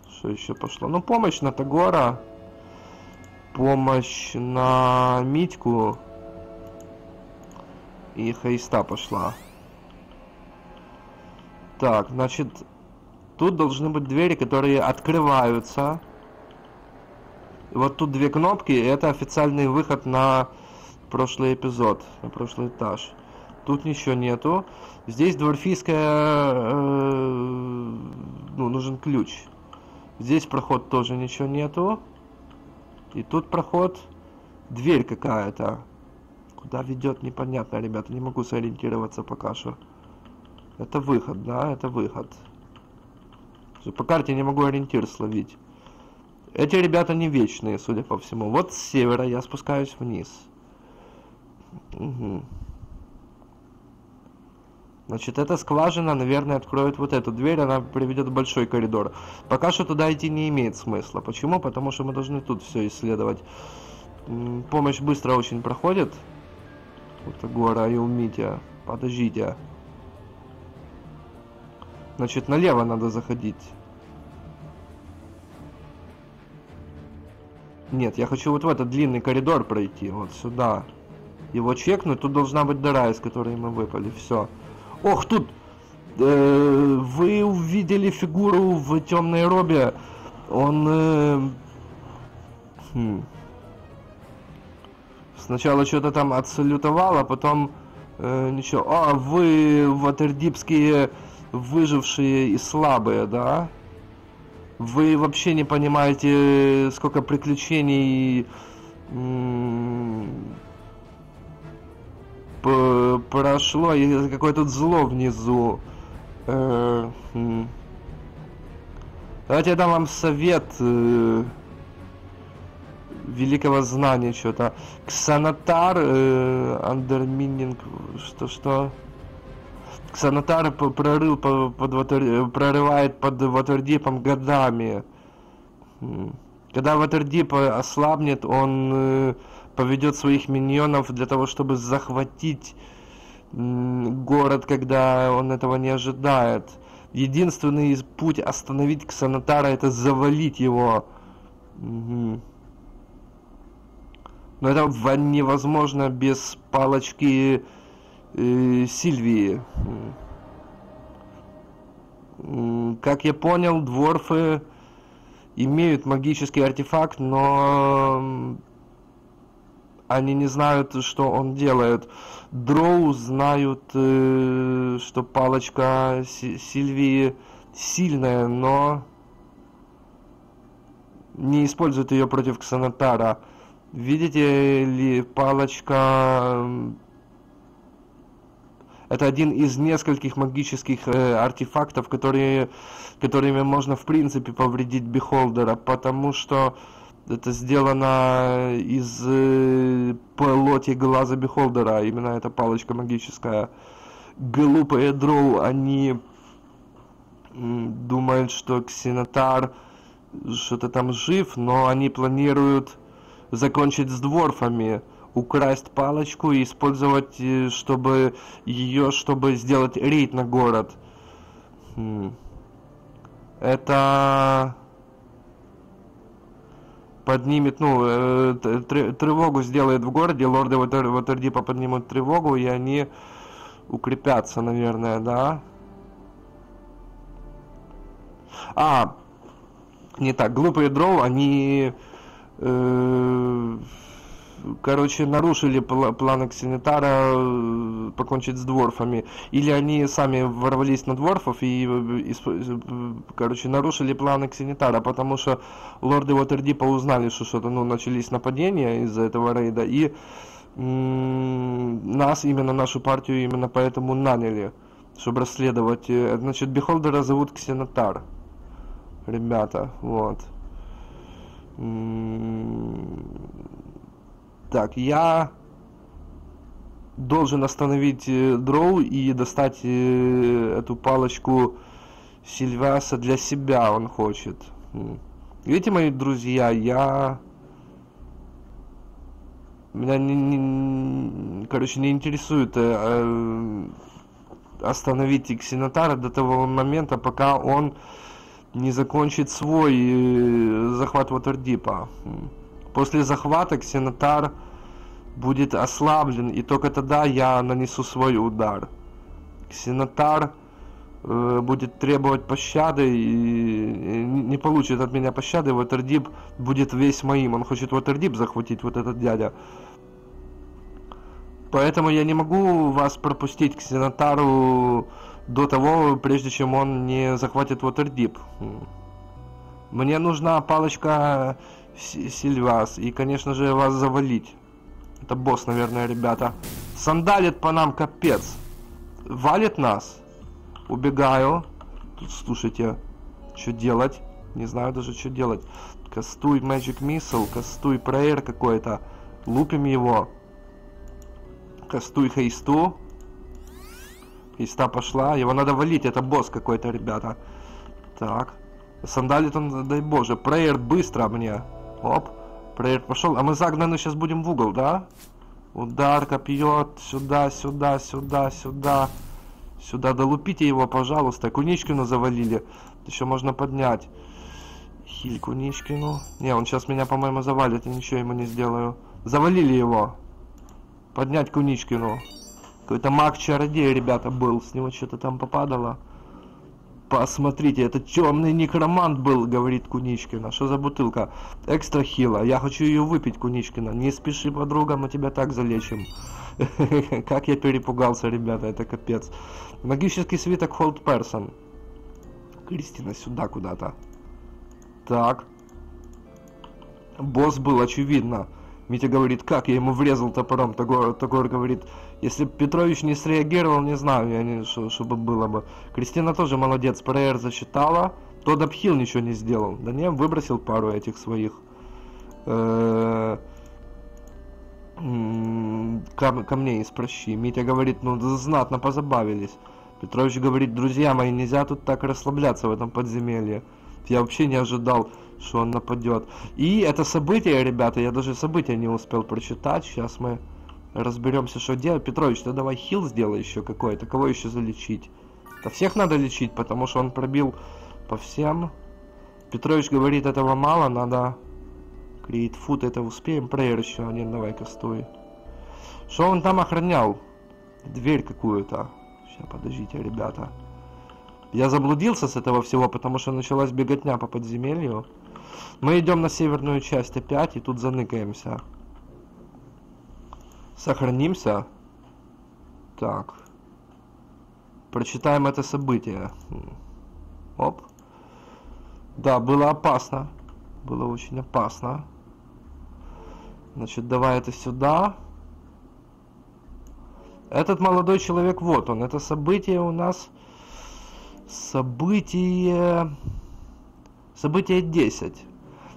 Что еще пошло? Ну, помощь на Тагора. Помощь на Митьку. И Хайста пошла. Так, значит, тут должны быть двери, которые открываются. И вот тут две кнопки, и это официальный выход на прошлый эпизод, на прошлый этаж. Тут ничего нету. Здесь дворфийская... Э, ну, нужен ключ. Здесь проход тоже ничего нету. И тут проход. Дверь какая-то. Куда ведет, непонятно, ребята. Не могу сориентироваться пока что. Это выход, да, это выход. По карте не могу ориентир словить. Эти ребята не вечные, судя по всему. Вот с севера я спускаюсь вниз. Угу. Значит, эта скважина, наверное, откроет вот эту дверь, она приведет в большой коридор. Пока что туда идти не имеет смысла. Почему? Потому что мы должны тут все исследовать. Помощь быстро очень проходит. Вот гора и умите. Подождите. Значит, налево надо заходить. Нет, я хочу вот в этот длинный коридор пройти. Вот сюда. Его чекнуть. Тут должна быть дыра, из которой мы выпали. Все. Ох, тут э, вы увидели фигуру в темной робе. Он э, хм, сначала что-то там отсалютовал, а потом э, ничего. А, вы ватердипские выжившие и слабые, да? Вы вообще не понимаете, сколько приключений прошло, и какое тут зло внизу. Э, Давайте я дам вам совет э, великого знания что-то. Ксанатар, э, андермининг, что-что? Ксанатар прорыл под, под прорывает под Ватердипом годами. Когда Ватердип ослабнет, он поведет своих миньонов для того, чтобы захватить город, когда он этого не ожидает. Единственный путь остановить Ксанатара это завалить его. Но это невозможно без палочки э, Сильвии. Как я понял, дворфы имеют магический артефакт, но они не знают, что он делает. Дроу знают, э, что палочка Сильвии сильная, но не использует ее против Ксанатара. Видите ли, палочка... Это один из нескольких магических э, артефактов, которые, которыми можно в принципе повредить Бихолдера, потому что это сделано из э, плоти глаза Бихолдера, именно эта палочка магическая. Глупые дроу, они думают, что Ксенотар что-то там жив, но они планируют закончить с дворфами, украсть палочку и использовать, э, чтобы ее, чтобы сделать рейд на город. Это поднимет, ну, э, тревогу сделает в городе, лорды Ватердипа поднимут тревогу, и они укрепятся, наверное, да? А, не так, глупые дроу, они, э, короче, нарушили пл планы Ксенитара э, покончить с дворфами. Или они сами ворвались на дворфов и, и короче, нарушили планы Ксенитара, потому что лорды Уотердипа узнали, что что-то, ну, начались нападения из-за этого рейда, и нас, именно нашу партию, именно поэтому наняли, чтобы расследовать. Э, значит, Бихолдера зовут Ксенотар ребята, вот. Так, я должен остановить э, дроу и достать э, эту палочку Сильваса для себя, он хочет. Видите, мои друзья, я... Меня, не, не, короче, не интересует э, э, остановить Ксенотара до того момента, пока он не закончит свой э, захват Ватердипа. После захвата Ксенотар будет ослаблен, и только тогда я нанесу свой удар. Ксенотар э, будет требовать пощады и не получит от меня пощады, Ватердип будет весь моим. Он хочет Ватердип захватить, вот этот дядя. Поэтому я не могу вас пропустить к Сенатару до того, прежде чем он не захватит Waterdeep. Мне нужна палочка Сильвас и, конечно же, вас завалить. Это босс, наверное, ребята. Сандалит по нам капец. Валит нас. Убегаю. Тут, слушайте, что делать? Не знаю даже, что делать. Кастуй Magic Missile, кастуй Prayer какой-то. Лупим его. Кастуй Хейсту. Иста пошла. Его надо валить. Это босс какой-то, ребята. Так. Сандалит он, дай боже. Прейер быстро мне. Оп. Прейер пошел. А мы загнаны сейчас будем в угол, да? Удар, копье. Сюда, сюда, сюда, сюда. Сюда. Долупите его, пожалуйста. Куничкину завалили. Еще можно поднять. Хиль Куничкину. Не, он сейчас меня, по-моему, завалит. Я ничего ему не сделаю. Завалили его. Поднять Куничкину. Какой-то маг-чародей, ребята, был. С него что-то там попадало. Посмотрите, это темный некромант был, говорит Куничкина. Что за бутылка? Экстра хила. Я хочу ее выпить, Куничкина. Не спеши, подруга, мы тебя так залечим. Как я перепугался, ребята, это капец. Магический свиток Hold Person. Кристина, сюда куда-то. Так. Босс был, очевидно. Митя говорит, как я ему врезал топором. Тагор, Тагор говорит, если Петрович не среагировал, не знаю, я не, что, чтобы было бы. Кристина тоже молодец, ПРР засчитала. Тодд Абхил ничего не сделал. Да не, выбросил пару этих своих э, камней из прощи. Митя говорит, ну знатно позабавились. Петрович говорит, друзья мои, нельзя тут так расслабляться в этом подземелье. Я вообще не ожидал, что он нападет. И это событие, ребята, я даже события не успел прочитать. Сейчас мы разберемся, что делать. Петрович, ты давай хил сделай еще какой-то. Кого еще залечить? Да всех надо лечить, потому что он пробил по всем. Петрович говорит, этого мало, надо... Крит фут, это успеем. Прейер еще один, давай кастуй. Что он там охранял? Дверь какую-то. Сейчас, подождите, ребята. Я заблудился с этого всего, потому что началась беготня по подземелью. Мы идем на северную часть опять, и тут заныкаемся. Сохранимся. Так. Прочитаем это событие. Оп. Да, было опасно. было очень опасно. Значит, давай это сюда. Этот молодой человек, вот он. Это событие у нас... Событие... Событие 10.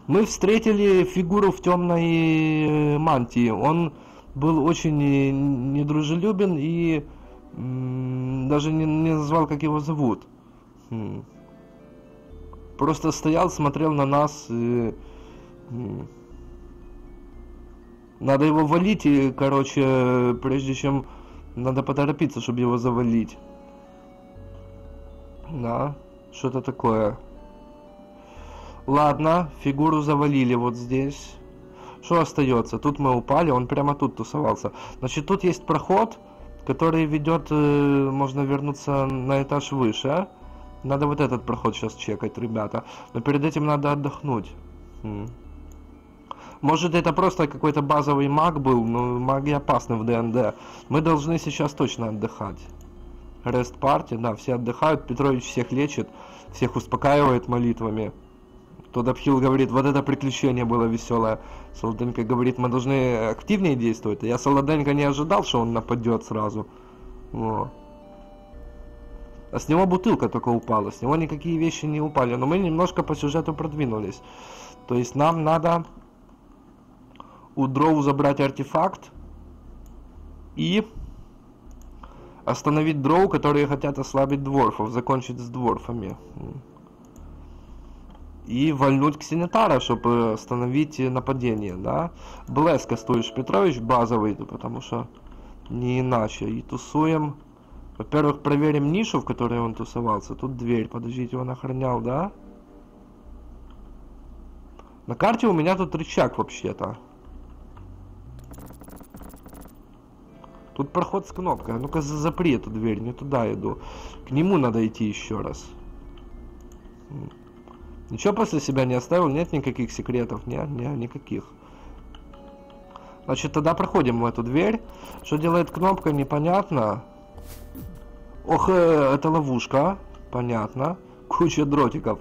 Мы встретили фигуру в темной мантии. Он был очень недружелюбен и даже не, не назвал, как его зовут. Хм. Просто стоял, смотрел на нас. И, надо его валить, и, короче, прежде чем... Надо поторопиться, чтобы его завалить. Да, что-то такое. Ладно, фигуру завалили вот здесь. Что остается? Тут мы упали, он прямо тут тусовался. Значит, тут есть проход, который ведет, э, можно вернуться на этаж выше. Надо вот этот проход сейчас чекать, ребята. Но перед этим надо отдохнуть. Может это просто какой-то базовый маг был, но маги опасны в ДНД. Мы должны сейчас точно отдыхать. Рест парти, да, все отдыхают, Петрович всех лечит, всех успокаивает молитвами. Тодапхил говорит, вот это приключение было веселое. Солоденко говорит, мы должны активнее действовать. Я Солоденко не ожидал, что он нападет сразу. Во. А с него бутылка только упала, с него никакие вещи не упали. Но мы немножко по сюжету продвинулись. То есть нам надо у дроу забрать артефакт и остановить дроу, которые хотят ослабить дворфов, закончить с дворфами и вальнуть Ксенитара, чтобы остановить нападение, да. Блэс кастуешь Петрович базовый, потому что не иначе. И тусуем. Во-первых, проверим нишу, в которой он тусовался. Тут дверь, подождите, он охранял, да? На карте у меня тут рычаг вообще-то. Тут проход с кнопкой. Ну-ка запри эту дверь, не туда иду. К нему надо идти еще раз. Ничего после себя не оставил? Нет никаких секретов? Нет, нет, никаких. Значит, тогда проходим в эту дверь. Что делает кнопка, непонятно. Ох, э, это ловушка. Понятно. Куча дротиков.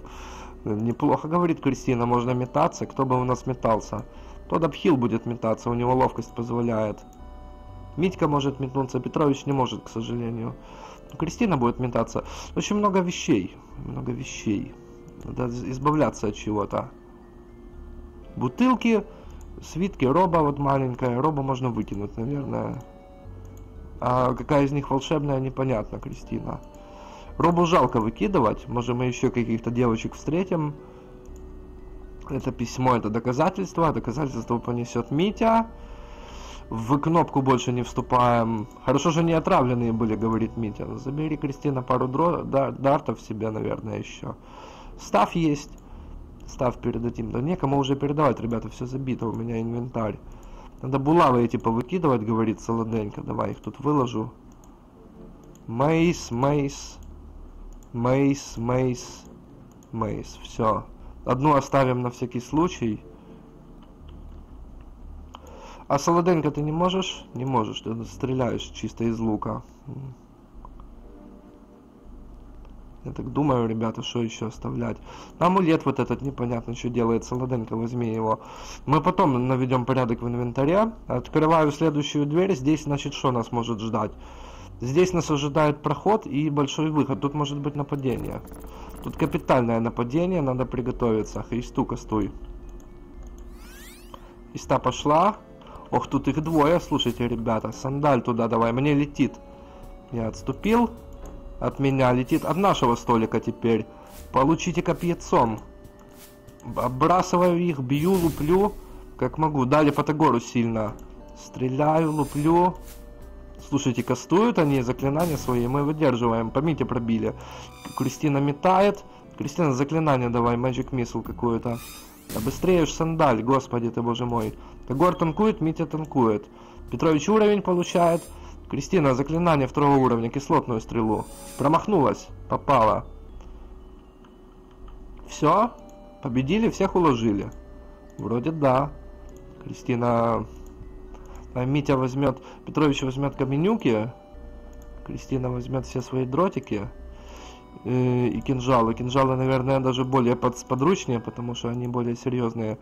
Неплохо, говорит Кристина, можно метаться. Кто бы у нас метался? Тот обхил будет метаться, у него ловкость позволяет. Митька может метнуться, Петрович не может, к сожалению. Кристина будет метаться. Очень много вещей. Много вещей. Надо избавляться от чего-то. Бутылки, свитки, роба вот маленькая. Роба можно выкинуть, наверное. А какая из них волшебная, непонятно, Кристина. Робу жалко выкидывать. Может, мы еще каких-то девочек встретим. Это письмо, это доказательство. Доказательство понесет Митя. В кнопку больше не вступаем. Хорошо, что не отравленные были, говорит Митя. Забери, Кристина, пару дро... дартов себе, наверное, еще. Staff есть. Staff передадим. Да некому уже передавать, ребята, все забито, у меня инвентарь. Надо булавы эти повыкидывать, говорит Солоденько. Давай их тут выложу. Mace, mace, mace, mace, mace. Все. Одну оставим на всякий случай. А Солоденько ты не можешь? Не можешь, ты стреляешь чисто из лука. Я так думаю, ребята, что еще оставлять. Амулет вот этот непонятно, что делает. Солоденко, возьми его. Мы потом наведем порядок в инвентаре. Открываю следующую дверь. Здесь, значит, что нас может ждать? Здесь нас ожидает проход и большой выход. Тут может быть нападение. Тут капитальное нападение, надо приготовиться. Христу кастуй. Иста пошла. Ох, тут их двое, слушайте, ребята. Сандаль туда давай, мне летит. Я отступил от меня летит от нашего столика теперь. Получите копьецом. Отбрасываю их, бью, луплю, как могу. Дали Фотогору сильно. Стреляю, луплю. Слушайте, кастуют они заклинания свои, мы выдерживаем. Помните, пробили. Кристина метает. Кристина, заклинание давай, Magic Missile какую-то. Да быстрее уж сандаль, господи ты, боже мой. Тагор танкует, Митя танкует. Петрович уровень получает. Кристина, заклинание второго уровня, кислотную стрелу. Промахнулась, попала. Все? Победили, всех уложили? Вроде да. Кристина... А Митя возьмет... Петрович возьмет каменюки. Кристина возьмет все свои дротики. э, и кинжалы. Кинжалы, наверное, даже более под, подручнее, потому что они более серьезные.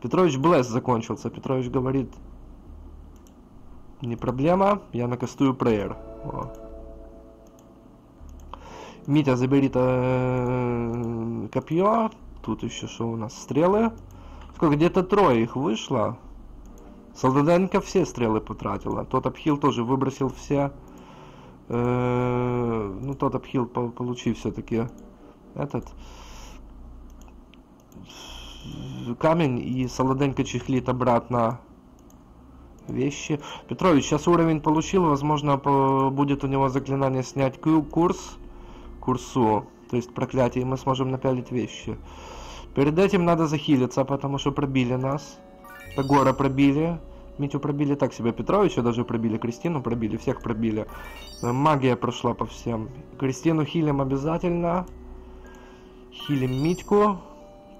Петрович Блэс закончился. Петрович говорит, не проблема, я накастую Prayer. Митя, забери э, копье. Тут еще что у нас? Стрелы. Сколько? Где-то трое их вышло. Солдатенко все стрелы потратила. Тот обхил тоже выбросил все. Э, ну, тот обхил получив все-таки этот камень и Солоденко чехлит обратно вещи. Петрович сейчас уровень получил, возможно будет у него заклинание снять курс, курсу, то есть проклятие, и мы сможем напялить вещи. Перед этим надо захилиться, потому что пробили нас. Тагора пробили. Митю пробили так себе, Петровича даже пробили, Кристину пробили, всех пробили. Магия прошла по всем. Кристину хилим обязательно. Хилим Митьку.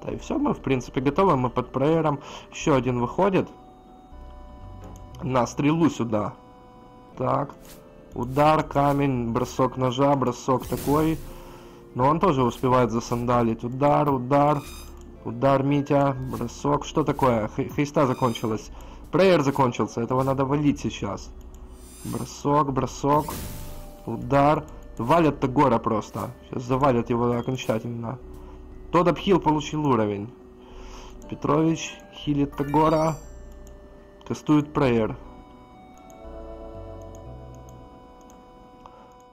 Да и все, мы в принципе готовы, мы под проером. Еще один выходит. На стрелу сюда. Так. Удар, камень, бросок ножа, бросок такой. Но он тоже успевает засандалить. Удар, удар. Удар, Митя, бросок. Что такое? Христа закончилась. Прейер закончился. Этого надо валить сейчас. Бросок, бросок. Удар. Валят Тагора просто. Сейчас завалят его окончательно. Тот обхил получил уровень. Петрович хилит Тагора. Кастует Прейер.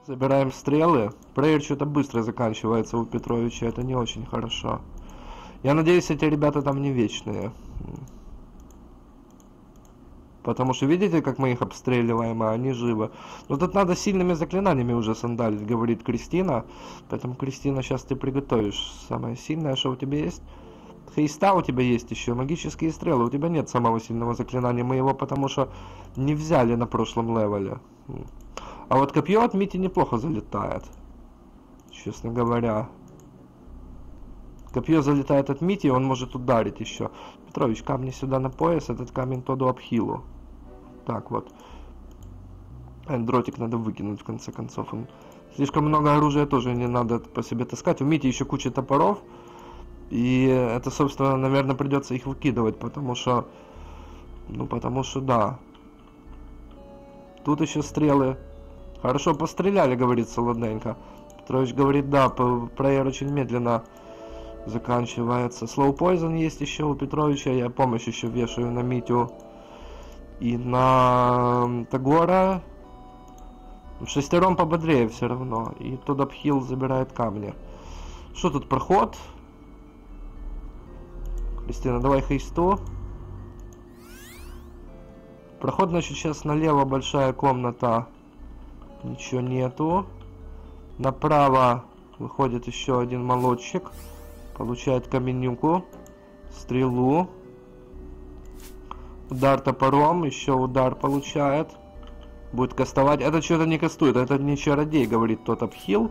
Забираем стрелы. Прейер что-то быстро заканчивается у Петровича. Это не очень хорошо. Я надеюсь, эти ребята там не вечные. Потому что видите, как мы их обстреливаем, а они живы. Но тут надо сильными заклинаниями уже сандалить, говорит Кристина. Поэтому, Кристина, сейчас ты приготовишь самое сильное, что у тебя есть. Хейста у тебя есть еще, магические стрелы. У тебя нет самого сильного заклинания. Мы его потому что не взяли на прошлом левеле. А вот копье от Мити неплохо залетает. Честно говоря. Копье залетает от Мити, он может ударить еще. Петрович, камни сюда на пояс, этот камень тоду обхилу. Так вот. Дротик надо выкинуть в конце концов. Он... Слишком много оружия тоже не надо по себе таскать. У Мити еще куча топоров. И это, собственно, наверное, придется их выкидывать, потому что... Ну, потому что, да. Тут еще стрелы. Хорошо постреляли, говорит Солодненько. Петрович говорит, да, проер очень медленно заканчивается. Slow Poison есть еще у Петровича. Я помощь еще вешаю на Митю и на Тагора. Шестером пободрее все равно. И туда Пхил забирает камни. Что тут, проход? Кристина, давай хейсту. Проход, значит, сейчас налево большая комната. Ничего нету. Направо выходит еще один молодчик. Получает каменюку, стрелу, удар топором, еще удар получает. Будет кастовать. Это что-то не кастует, это не чародей, говорит тот обхил.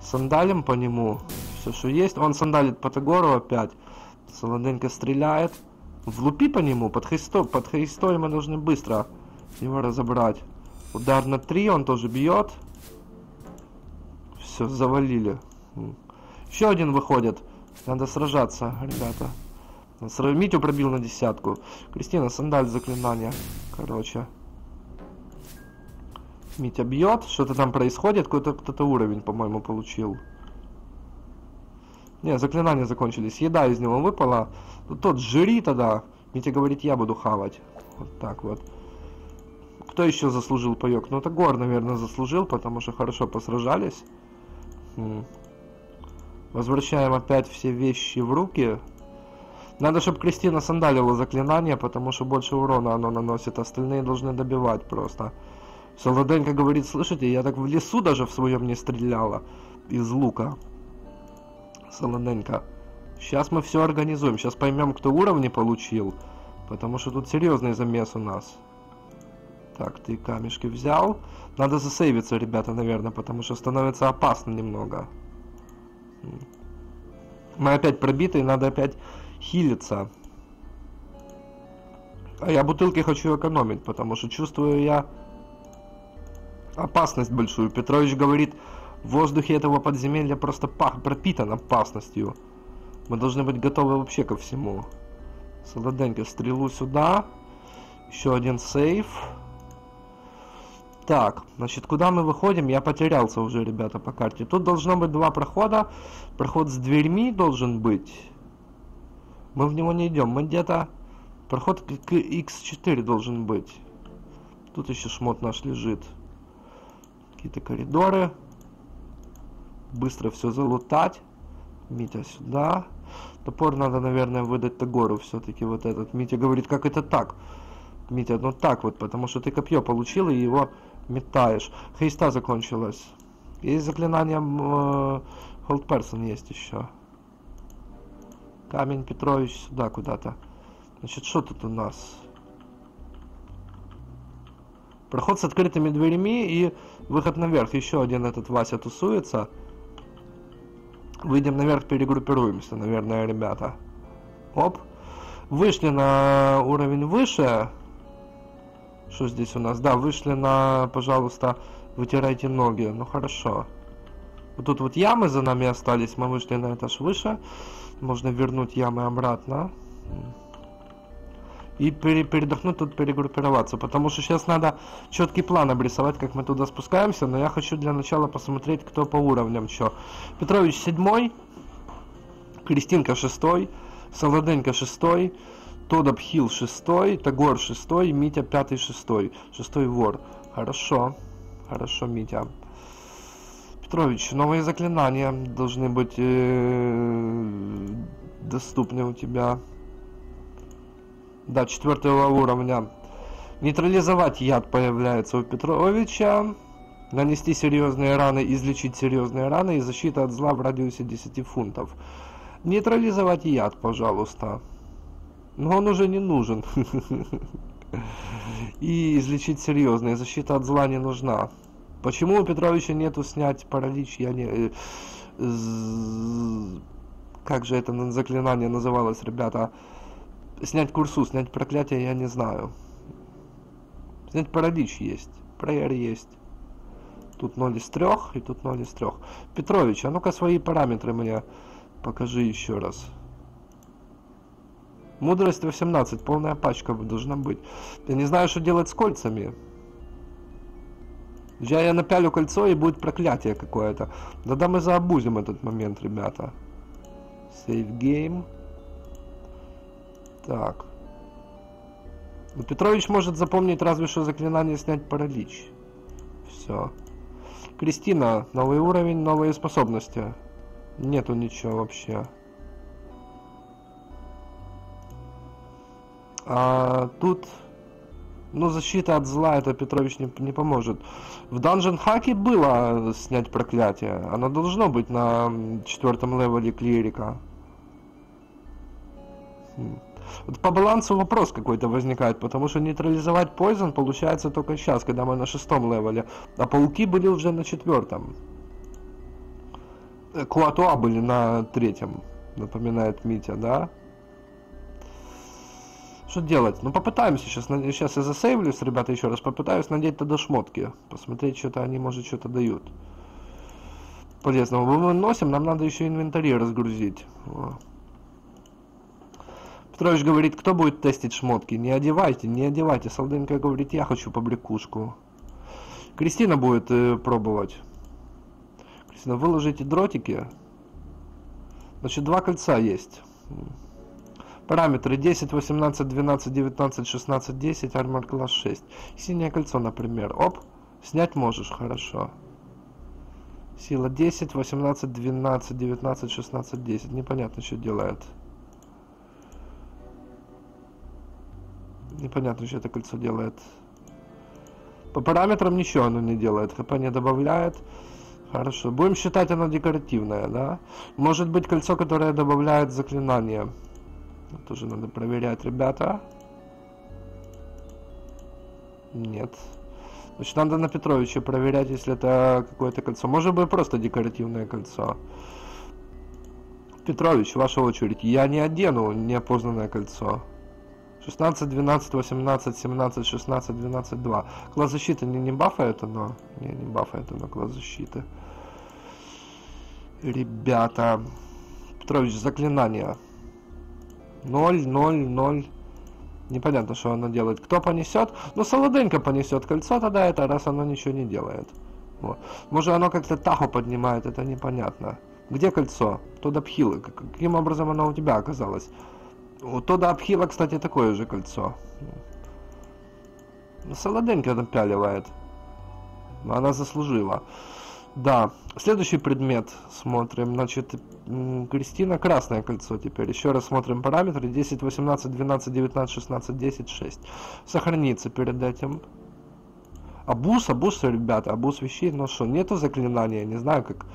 Сандалим по нему. Все, что есть. Он сандалит по Тагору опять. Солоденко стреляет. Влупи по нему, под христо, под христой мы должны быстро его разобрать. Удар на 3, он тоже бьет. Все, завалили. Еще один выходит. Надо сражаться, ребята. Митю пробил на десятку. Кристина, сандаль заклинания. Короче. Митя бьет. Что-то там происходит. Какой-то кто-то уровень, по-моему, получил. Не, заклинания закончились. Еда из него выпала. Тот жри тогда. Митя говорит, я буду хавать. Вот так вот. Кто еще заслужил паек? Ну, это Гор, наверное, заслужил, потому что хорошо посражались. Возвращаем опять все вещи в руки. Надо, чтобы Кристина сандалила заклинание, потому что больше урона оно наносит. Остальные должны добивать просто. Солоденька говорит, слышите, я так в лесу даже в своем не стреляла. Из лука. Солоденька. Сейчас мы все организуем. Сейчас поймем, кто уровни получил. Потому что тут серьезный замес у нас. Так, ты камешки взял. Надо засейвиться, ребята, наверное, потому что становится опасно немного. Мы опять пробиты, надо опять хилиться. А я бутылки хочу экономить, потому что чувствую я опасность большую. Петрович говорит, В воздухе этого подземелья просто пах пропитан опасностью. Мы должны быть готовы вообще ко всему. Солоденько, стрелу сюда. Еще один сейф. Так, значит, куда мы выходим? Я потерялся уже, ребята, по карте. Тут должно быть два прохода. Проход с дверьми должен быть. Мы в него не идем. Мы где-то... Проход к, к X4 должен быть. Тут еще шмот наш лежит. Какие-то коридоры. Быстро все залутать. Митя сюда. Топор надо, наверное, выдать Тагору все-таки вот этот. Митя говорит, как это так? Митя, ну так вот, потому что ты копье получил и его метаешь. Хейста закончилась. И заклинание э, есть еще. Камень Петрович сюда куда-то. Значит, что тут у нас? Проход с открытыми дверями и выход наверх. Еще один этот Вася тусуется. Выйдем наверх, перегруппируемся, наверное, ребята. Оп. Вышли на уровень выше. Что здесь у нас? Да, вышли на, пожалуйста, вытирайте ноги. Ну, хорошо. Вот тут вот ямы за нами остались. Мы вышли на этаж выше. Можно вернуть ямы обратно. И пере передохнуть тут, перегруппироваться. Потому что сейчас надо четкий план обрисовать, как мы туда спускаемся. Но я хочу для начала посмотреть, кто по уровням что. Петрович седьмой. Кристинка шестой. Солоденька шестой. Тодоп Хилл шестой, Тагор шестой, Митя пятый шестой. Шестой вор. Хорошо. Хорошо, Митя. Петрович, новые заклинания должны быть э, доступны у тебя. Да, четвертого уровня. Нейтрализовать яд появляется у Петровича. Нанести серьезные раны, излечить серьезные раны и защита от зла в радиусе 10 фунтов. Нейтрализовать яд, пожалуйста. Но он уже не нужен. И излечить серьезные. Защита от зла не нужна. Почему у Петровича нету снять паралич? Я не... Э, как же это заклинание называлось, ребята? Снять курсу, снять проклятие я не знаю. Снять паралич есть. Прейер есть. Тут 0 из 3 и тут 0 из 3. Петрович, а ну-ка свои параметры мне покажи еще раз. Мудрость 18, полная пачка должна быть. Я не знаю, что делать с кольцами. Я, я напялю кольцо и будет проклятие какое-то. Да-да, мы заобузим этот момент, ребята. Save game. Так. Ну, Петрович может запомнить разве что заклинание снять паралич. Все. Кристина, новый уровень, новые способности. Нету ничего вообще. А тут, ну, защита от зла, это Петрович не, не поможет. В Dungeon Hack е было снять проклятие. Оно должно быть на четвертом левеле клирика. Хм. По балансу вопрос какой-то возникает, потому что нейтрализовать Poison получается только сейчас, когда мы на шестом левеле, а пауки были уже на четвертом. Куатуа были на третьем, напоминает Митя, да? Что делать? Ну попытаемся сейчас. Сейчас я засейвлюсь, ребята, еще раз попытаюсь надеть тогда шмотки. Посмотреть, что-то они, может, что-то дают. Полезного. Мы носим, нам надо еще инвентарь разгрузить. Петрович говорит, кто будет тестить шмотки? Не одевайте, не одевайте. Солденька говорит, я хочу побрякушку. Кристина будет э, пробовать. Кристина, выложите дротики. Значит, два кольца есть. Параметры 10, 18, 12, 19, 16, 10, армор класс 6. Синее кольцо, например. Оп, снять можешь, хорошо. Сила 10, 18, 12, 19, 16, 10. Непонятно, что делает. Непонятно, что это кольцо делает. По параметрам ничего оно не делает. ХП не добавляет. Хорошо. Будем считать оно декоративное, да? Может быть кольцо, которое добавляет заклинание. Тоже надо проверять, ребята. Нет. Значит, надо на Петровича проверять, если это какое-то кольцо. Может быть, просто декоративное кольцо. Петрович, ваша очередь. Я не одену неопознанное кольцо. 16, 12, 18, 17, 16, 12, 2. Класс защиты не, не бафает оно? Не, не бафает оно класс защиты. Ребята, Петрович, заклинание. 0, 0, 0. Непонятно, что оно делает. Кто понесет? Ну, Солоденько понесет кольцо тогда это, раз оно ничего не делает. Вот. Может, оно как-то таху поднимает, это непонятно. Где кольцо? Туда Абхила. Каким образом оно у тебя оказалось? У Тода Абхила, кстати, такое же кольцо. Ну, Солоденько напяливает. Она заслужила. Да, следующий предмет смотрим. Значит, Кристина, красное кольцо теперь. Еще раз смотрим параметры. 10, 18, 12, 19, 16, 10, 6. Сохранится перед этим. Абус, абус, ребята, абус вещей. Но что, нету заклинания, не знаю, как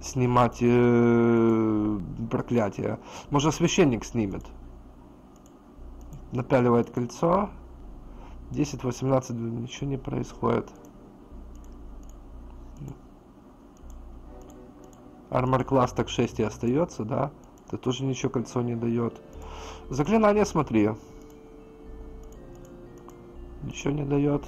снимать э, проклятие. Может, священник снимет. Напяливает кольцо. 10, 18, ничего не происходит. Армор класс так 6 и остается, да? Это тоже ничего кольцо не дает. Заклинание смотри. Ничего не дает.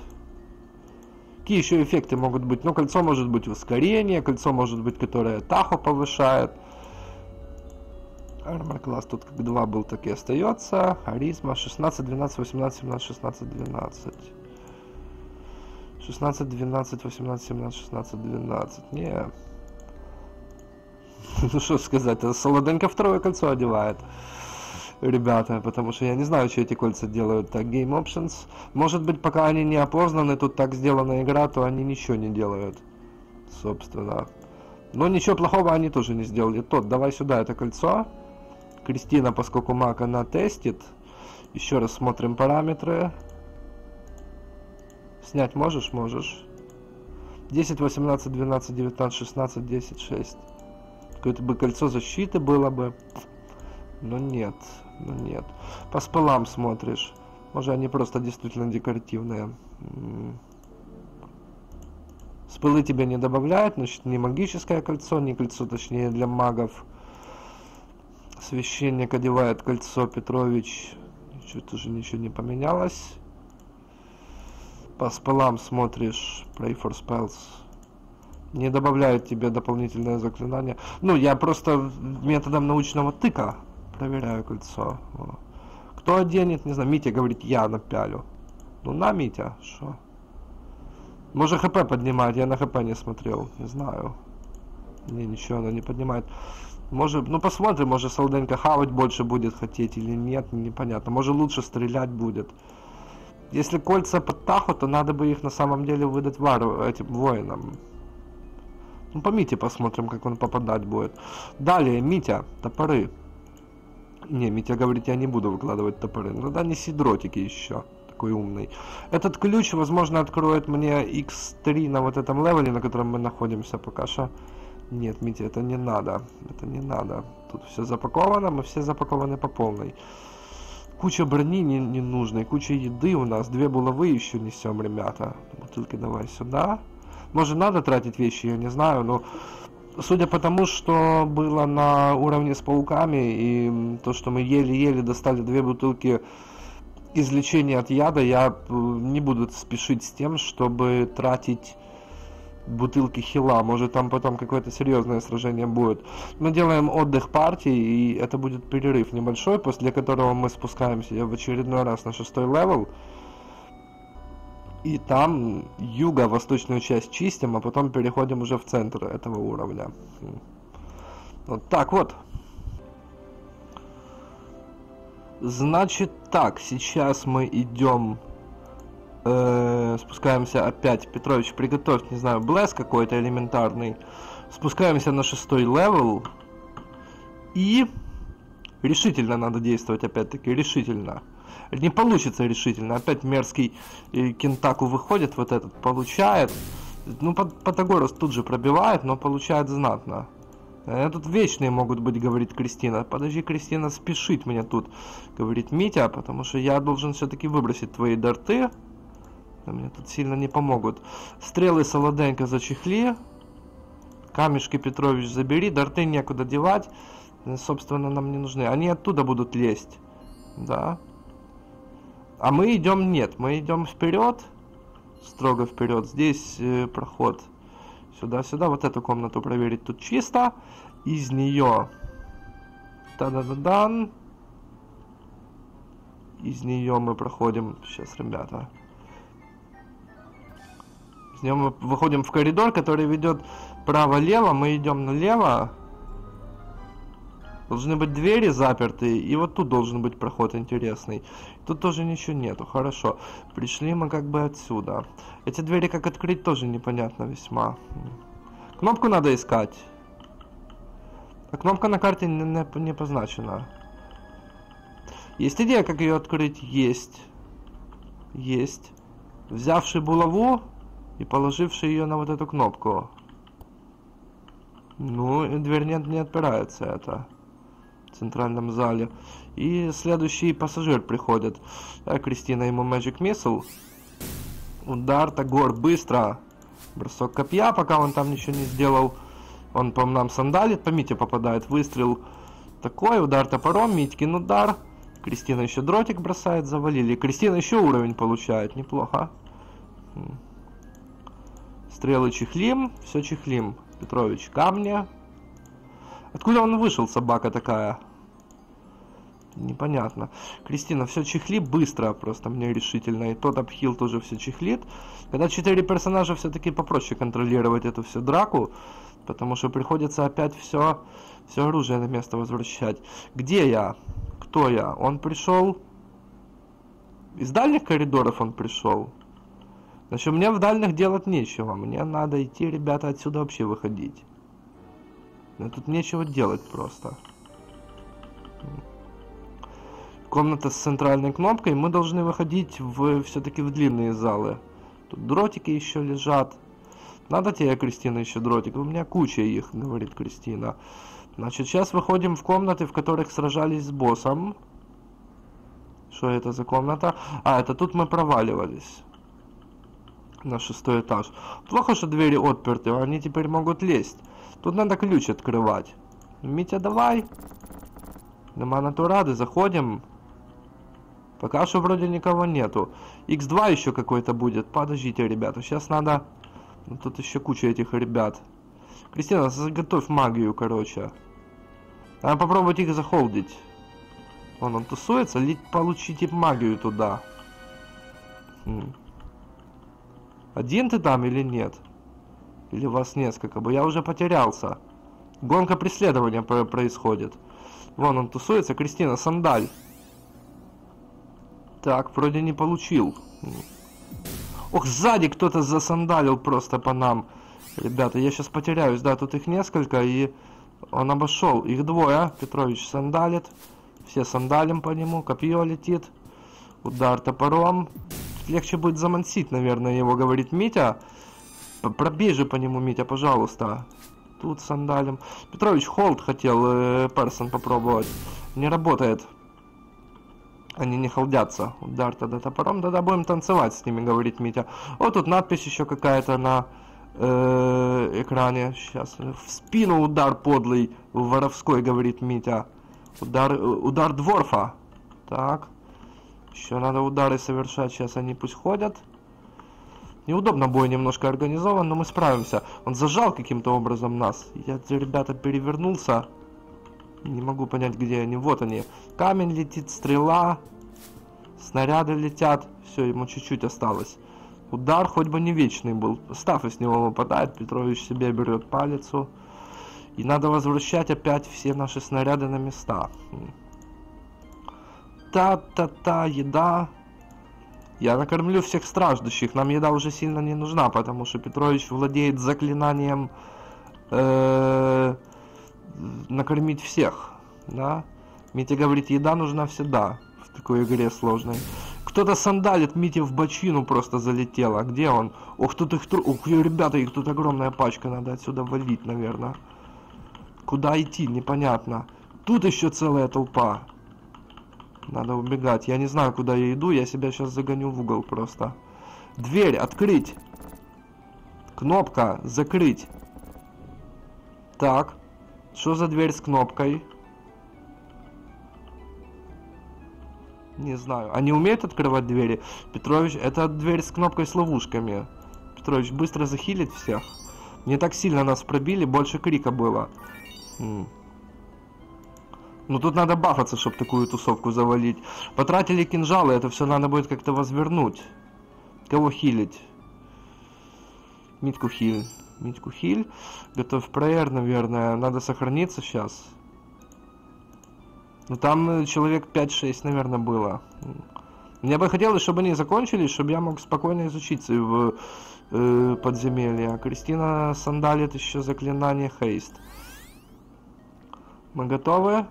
Какие еще эффекты могут быть? Ну, кольцо может быть ускорение, кольцо может быть, которое тахо повышает. Армор класс тут как 2 был, так и остается. Харизма 16, 12, 18, 17, 16, 12. 16, 12, 18, 17, 16, 12. Не. ну что сказать, Солоденко второе кольцо одевает. Ребята, потому что я не знаю, что эти кольца делают. Так, Game Options. Может быть, пока они не опознаны, тут так сделана игра, то они ничего не делают. Собственно. Но ничего плохого они тоже не сделали. Тот, давай сюда это кольцо. Кристина, поскольку Мак она тестит. Еще раз смотрим параметры. Снять можешь? Можешь. 10, 18, 12, 19, 16, 10, 6. Какое-то бы кольцо защиты было бы. Но нет, но нет. По спалам смотришь. Может, они просто действительно декоративные. Спылы тебе не добавляют, значит, не магическое кольцо, не кольцо, точнее, для магов. Священник одевает кольцо Петрович. Что-то же ничего не поменялось. По спалам смотришь. Pray for spells не добавляет тебе дополнительное заклинание. Ну, я просто методом научного тыка проверяю кольцо. Кто оденет, не знаю, Митя говорит, я напялю. Ну, на, Митя, что? Может хп поднимать, я на хп не смотрел, не знаю. Не, ничего она не поднимает. Может, ну посмотрим, может Солденька хавать больше будет хотеть или нет, непонятно. Может лучше стрелять будет. Если кольца под таху, то надо бы их на самом деле выдать вару, этим воинам. Ну, по Мите посмотрим, как он попадать будет. Далее, Митя, топоры. Не, Митя говорит, я не буду выкладывать топоры. Ну да, неси дротики еще. Такой умный. Этот ключ, возможно, откроет мне X3 на вот этом левеле, на котором мы находимся пока что. Нет, Митя, это не надо. Это не надо. Тут все запаковано, мы все запакованы по полной. Куча брони не, ненужной, куча еды у нас. Две булавы еще несем, ребята. Бутылки давай сюда. Может, надо тратить вещи, я не знаю, но судя по тому, что было на уровне с пауками, и то, что мы еле-еле достали две бутылки излечения от яда, я э, не буду спешить с тем, чтобы тратить бутылки хила. Может, там потом какое-то серьезное сражение будет. Мы делаем отдых партии, и это будет перерыв небольшой, после которого мы спускаемся в очередной раз на шестой level. И там юго-восточную часть чистим, а потом переходим уже в центр этого уровня. Вот так вот. Значит так, сейчас мы идем, э, спускаемся опять. Петрович, приготовь, не знаю, bless какой-то элементарный. Спускаемся на шестой level. И решительно надо действовать, опять-таки, решительно не получится решительно. Опять мерзкий э, Кентаку выходит, вот этот получает. Ну, Патагорос тут же пробивает, но получает знатно. Тут вечные могут быть, говорит Кристина. Подожди, Кристина, спешить мне тут, говорит Митя, потому что я должен все-таки выбросить твои дарты. Мне тут сильно не помогут. Стрелы Солоденко зачехли. Камешки Петрович забери, дарты некуда девать. Э, собственно, нам не нужны. Они оттуда будут лезть. Да. А мы идем нет, мы идем вперед, строго вперед. Здесь э, проход сюда-сюда. Вот эту комнату проверить тут чисто. из нее. Та-да-да-дан. Из нее мы проходим. Сейчас, ребята. Мы выходим в коридор, который ведет право-лево. Мы идем налево. Должны быть двери заперты, и вот тут должен быть проход интересный. Тут тоже ничего нету, хорошо. Пришли мы как бы отсюда. Эти двери как открыть тоже непонятно весьма. Кнопку надо искать. А кнопка на карте не, не, не позначена. Есть идея, как ее открыть? Есть. Есть. Взявший булаву и положивший ее на вот эту кнопку. Ну, дверь не, не отпирается это в центральном зале. И следующий пассажир приходит. А Кристина ему Magic Missile. Удар Тагор быстро. Бросок копья, пока он там ничего не сделал. Он по нам сандалит, по Мите попадает. Выстрел такой, удар топором, Митькин удар. Кристина еще дротик бросает, завалили. Кристина еще уровень получает, неплохо. Стрелы чехлим, все чехлим. Петрович камня, Откуда он вышел, собака такая? Непонятно. Кристина, все чехли быстро, просто мне решительно. И тот обхил тоже все чехлит. Когда четыре персонажа, все-таки попроще контролировать эту всю драку. Потому что приходится опять все, все оружие на место возвращать. Где я? Кто я? Он пришел... Из дальних коридоров он пришел. Значит, мне в дальних делать нечего. Мне надо идти, ребята, отсюда вообще выходить. Но тут нечего делать просто. Комната с центральной кнопкой. Мы должны выходить в все-таки в длинные залы. Тут дротики еще лежат. Надо тебе, Кристина, еще дротик? У меня куча их, говорит Кристина. Значит, сейчас выходим в комнаты, в которых сражались с боссом. Что это за комната? А, это тут мы проваливались. На шестой этаж. Плохо, что двери отперты, они теперь могут лезть. Тут надо ключ открывать. Митя, давай. Нема натурады, заходим. Пока что вроде никого нету. X2 еще какой-то будет. Подождите, ребята, сейчас надо... Ну, тут еще куча этих ребят. Кристина, заготовь магию, короче. Надо попробовать их захолдить. Вон он тусуется, получите магию туда. Хм. Один ты там или нет? Или вас несколько бы? Я уже потерялся. Гонка преследования происходит. Вон он тусуется. Кристина, сандаль. Так, вроде не получил. Ох, сзади кто-то засандалил просто по нам. Ребята, я сейчас потеряюсь. Да, тут их несколько, и он обошел. Их двое. Петрович сандалит. Все сандалим по нему. Копье летит. Удар топором. Легче будет замансить, наверное, его, говорит Митя. Пробей же по нему, Митя, пожалуйста. Тут сандалем. Петрович Холд хотел э, Персон попробовать. Не работает. Они не холдятся. Удар тогда топором. Да-да, будем танцевать с ними, говорит Митя. Вот тут надпись еще какая-то на э, экране. Сейчас. В спину удар подлый. Воровской, говорит Митя. Удар, э, удар дворфа. Так. Еще надо удары совершать. Сейчас они пусть ходят. Неудобно бой немножко организован, но мы справимся. Он зажал каким-то образом нас. Я, ребята, перевернулся. Не могу понять, где они. Вот они. Камень летит, стрела. Снаряды летят. Все, ему чуть-чуть осталось. Удар хоть бы не вечный был. Став из него выпадает. Петрович себе берет палицу. И надо возвращать опять все наши снаряды на места. Та-та-та, еда. Я накормлю всех страждущих, нам еда уже сильно не нужна, потому что Петрович владеет заклинанием э, накормить всех, да? Митя говорит, еда нужна всегда в такой игре сложной. Кто-то сандалит, Мите в бочину просто залетел, а где он? Ох, тут их, ух, ребята, их тут огромная пачка, надо отсюда валить, наверное. Куда идти, непонятно. Тут еще целая толпа. Надо убегать. Я не знаю, куда я иду. Я себя сейчас загоню в угол просто. Дверь открыть. Кнопка закрыть. Так. Что за дверь с кнопкой? Не знаю. Они умеют открывать двери? Петрович, это дверь с кнопкой с ловушками. Петрович, быстро захилит всех. Не так сильно нас пробили, больше крика было. М. Ну тут надо бафаться, чтобы такую тусовку завалить. Потратили кинжалы, это все надо будет как-то возвернуть. Кого хилить? Митку хиль. Митку хиль. Готов проер, наверное. Надо сохраниться сейчас. Ну там э, человек 5-6, наверное, было. Мне бы хотелось, чтобы они закончились, чтобы я мог спокойно изучить в э, подземелье. Кристина сандалит еще заклинание хейст. Мы готовы?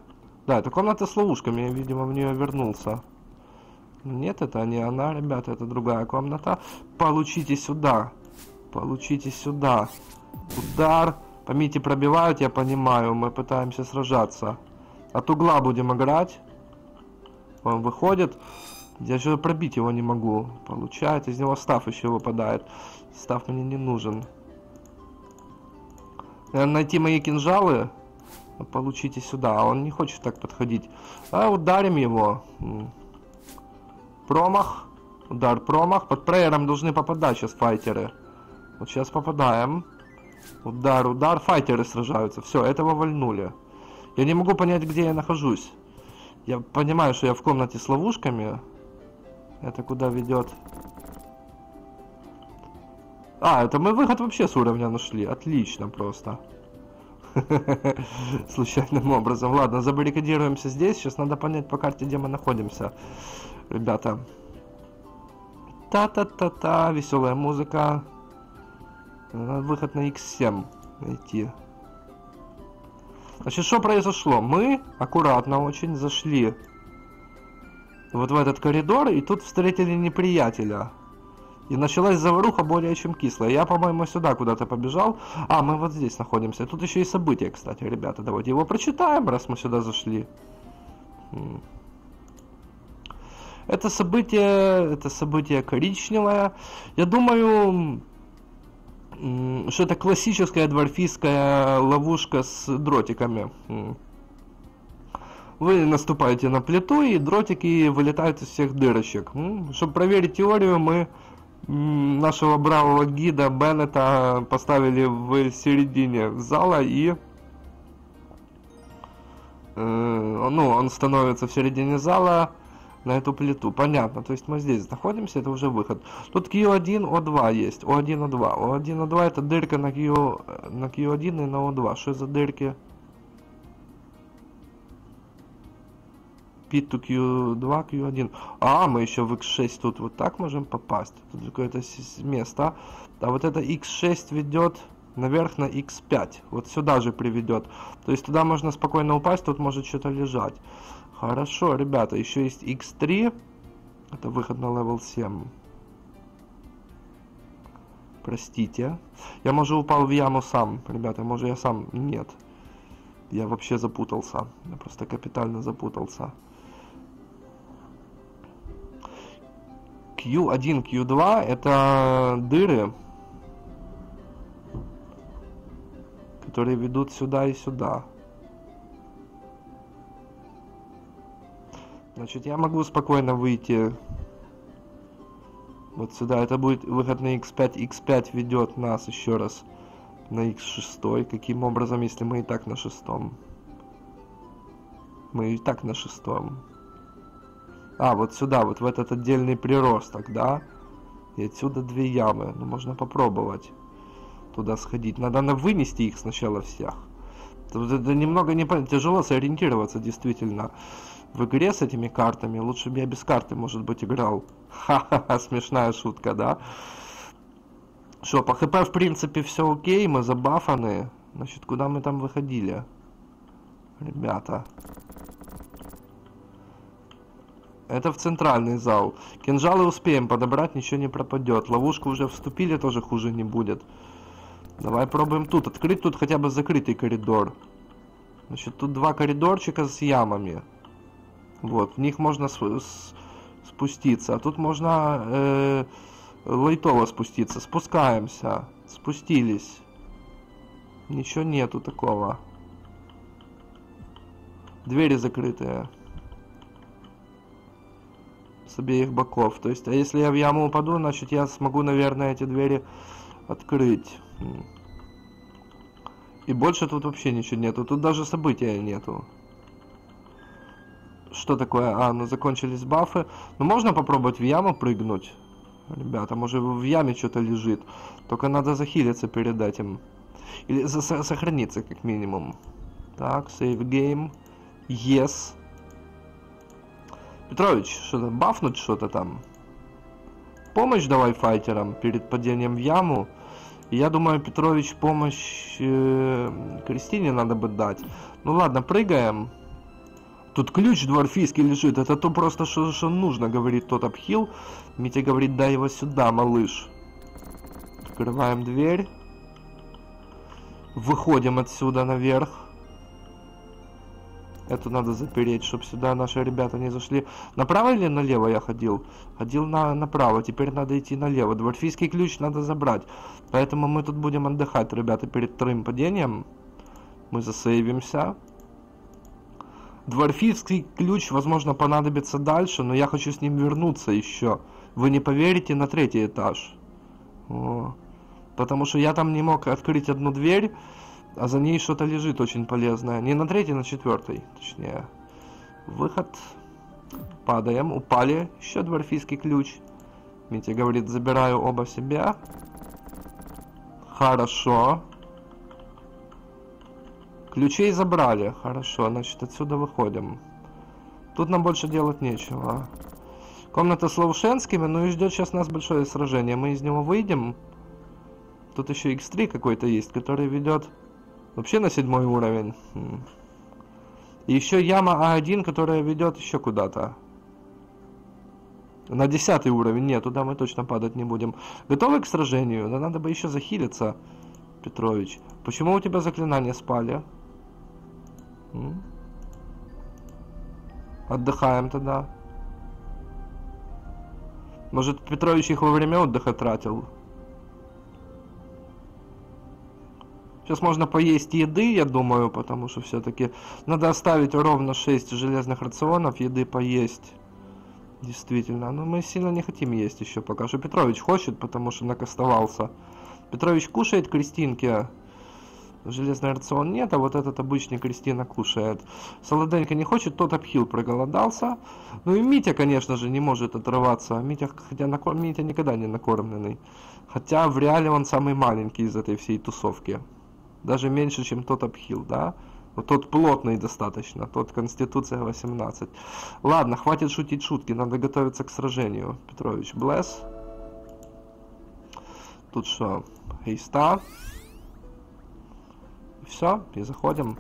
Да, это комната с ловушками, я, видимо, в нее вернулся. Нет, это не она, ребята, это другая комната. Получите сюда. Получите сюда. Удар. По мите пробивают, я понимаю. Мы пытаемся сражаться. От угла будем играть. Он выходит. Я же пробить его не могу. Получается, из него став еще выпадает. Став мне не нужен. Найти мои кинжалы. Получите сюда. А он не хочет так подходить. А ударим его. Промах. Удар промах. Под прейером должны попадать сейчас файтеры. Вот сейчас попадаем. Удар, удар. Файтеры сражаются. Все, этого вольнули. Я не могу понять, где я нахожусь. Я понимаю, что я в комнате с ловушками. Это куда ведет? А, это мы выход вообще с уровня нашли. Отлично просто. Случайным образом. Ладно, забаррикадируемся здесь. Сейчас надо понять по карте, где мы находимся. Ребята. Та-та-та-та. Веселая музыка. Надо выход на X7 найти. Значит, что произошло? Мы аккуратно очень зашли вот в этот коридор, и тут встретили неприятеля. И началась заваруха более чем кислая. Я, по-моему, сюда куда-то побежал. А, мы вот здесь находимся. Тут еще и события, кстати, ребята. Давайте его прочитаем, раз мы сюда зашли. Это событие, это событие коричневое. Я думаю, что это классическая дворфийская ловушка с дротиками. Вы наступаете на плиту, и дротики вылетают из всех дырочек. Чтобы проверить теорию, мы нашего бравого гида Беннета поставили в середине зала и э, ну, он становится в середине зала на эту плиту. Понятно, то есть мы здесь находимся, это уже выход. Тут Q1, O2 есть, O1, O2. O1, O2 это дырка на, Q, на Q1 и на O2. Что за дырки? P to Q2, Q1. А, мы еще в X6 тут вот так можем попасть. Тут какое-то место. А вот это X6 ведет наверх на X5. Вот сюда же приведет. То есть туда можно спокойно упасть, тут может что-то лежать. Хорошо, ребята, еще есть X3. Это выход на level 7. Простите. Я, может, упал в яму сам. Ребята, может, я сам... Нет. Я вообще запутался. Я просто капитально запутался. Q1, Q2 это дыры, которые ведут сюда и сюда. Значит, я могу спокойно выйти вот сюда. Это будет выход на x5. x5 ведет нас еще раз на x6. Каким образом, если мы и так на шестом? Мы и так на шестом. А, вот сюда, вот в этот отдельный приросток, да? И отсюда две ямы. Ну, можно попробовать туда сходить. Надо на вынести их сначала всех. Это, это немного не тяжело сориентироваться, действительно в игре с этими картами. Лучше бы я без карты, может быть, играл. Ха-ха-ха, смешная шутка, да? Что, по хп, в принципе, все окей, мы забафаны. Значит, куда мы там выходили? Ребята. Это в центральный зал. Кинжалы успеем подобрать, ничего не пропадет. Ловушку уже вступили, тоже хуже не будет. Давай пробуем тут. Открыть тут хотя бы закрытый коридор. Значит, тут два коридорчика с ямами. Вот, в них можно спуститься. А тут можно э, лайтово спуститься. Спускаемся. Спустились. Ничего нету такого. Двери закрытые. Обеих боков. То есть, а если я в яму упаду, значит я смогу, наверное, эти двери открыть. И больше тут вообще ничего нету. Тут даже события нету. Что такое? А, ну закончились бафы. Ну можно попробовать в яму прыгнуть? Ребята, может в яме что-то лежит. Только надо захилиться перед этим. Или сохраниться как минимум. Так, save game. Yes. Петрович, что-то бафнуть что-то там? Помощь давай файтерам перед падением в яму. Я думаю, Петрович, помощь э, Кристине надо бы дать. Ну ладно, прыгаем. Тут ключ дворфийский лежит. Это то просто, что, что нужно, говорит тот обхил. Митя говорит, дай его сюда, малыш. Открываем дверь. Выходим отсюда наверх. Эту надо запереть, чтобы сюда наши ребята не зашли. Направо или налево я ходил? Ходил на, направо, теперь надо идти налево. Дворфийский ключ надо забрать. Поэтому мы тут будем отдыхать, ребята, перед вторым падением. Мы засейвимся. Дворфийский ключ, возможно, понадобится дальше, но я хочу с ним вернуться еще. Вы не поверите, на третий этаж. О. Потому что я там не мог открыть одну дверь, а за ней что-то лежит очень полезное. Не на третий, на четвертый, точнее. Выход. Падаем, упали. Еще дворфийский ключ. Митя говорит, забираю оба себя. Хорошо. Ключей забрали. Хорошо, значит отсюда выходим. Тут нам больше делать нечего. Комната с Лаушенскими, ну и ждет сейчас нас большое сражение. Мы из него выйдем. Тут еще X3 какой-то есть, который ведет Вообще на седьмой уровень. Еще яма А1, которая ведет еще куда-то. На десятый уровень. Нет, туда мы точно падать не будем. Готовы к сражению? Да надо бы еще захилиться, Петрович. Почему у тебя заклинания спали? Отдыхаем тогда. Может, Петрович их во время отдыха тратил? Сейчас можно поесть еды, я думаю, потому что все-таки надо оставить ровно 6 железных рационов еды поесть. Действительно, но мы сильно не хотим есть еще пока что. Петрович хочет, потому что накастовался. Петрович кушает Кристинки. Железный рацион нет, а вот этот обычный Кристина кушает. Солоденько не хочет, тот обхил проголодался. Ну и Митя, конечно же, не может отрываться. Митя, хотя накор... Митя никогда не накормленный. Хотя в реале он самый маленький из этой всей тусовки даже меньше, чем тот обхил, да? Вот тот плотный достаточно, тот Конституция 18. Ладно, хватит шутить шутки, надо готовиться к сражению. Петрович, блесс. Тут что? Хейста. Все, и заходим.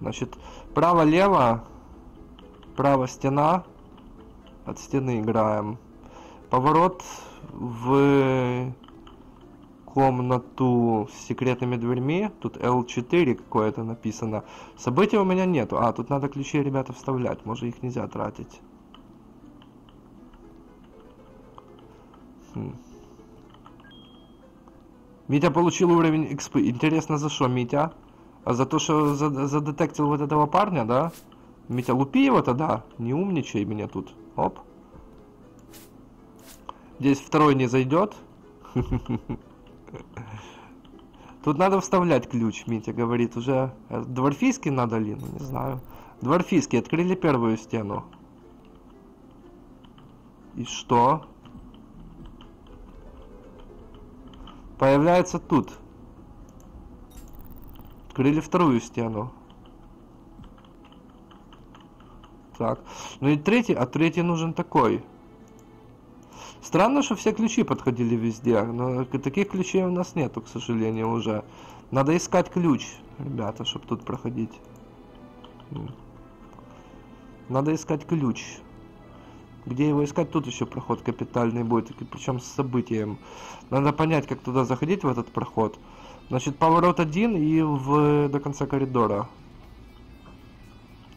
Значит, право-лево, право стена, от стены играем. Поворот в комнату с секретными дверьми. Тут L4 какое-то написано. События у меня нету. А, тут надо ключи, ребята, вставлять. Может, их нельзя тратить. Хм. Митя получил уровень XP. Интересно, за что, Митя? А за то, что задетектил вот этого парня, да? Митя, лупи его тогда. Не умничай меня тут. Оп. Здесь второй не зайдет. Тут надо вставлять ключ, Митя говорит. Уже дворфийский надо ли? Ну, не знаю. Дворфийский. Открыли первую стену. И что? Появляется тут. Открыли вторую стену. Так. Ну и третий, а третий нужен такой. Странно, что все ключи подходили везде, но таких ключей у нас нету, к сожалению, уже. Надо искать ключ, ребята, чтобы тут проходить. Надо искать ключ. Где его искать? Тут еще проход капитальный будет, причем с событием. Надо понять, как туда заходить, в этот проход. Значит, поворот один и в, до конца коридора.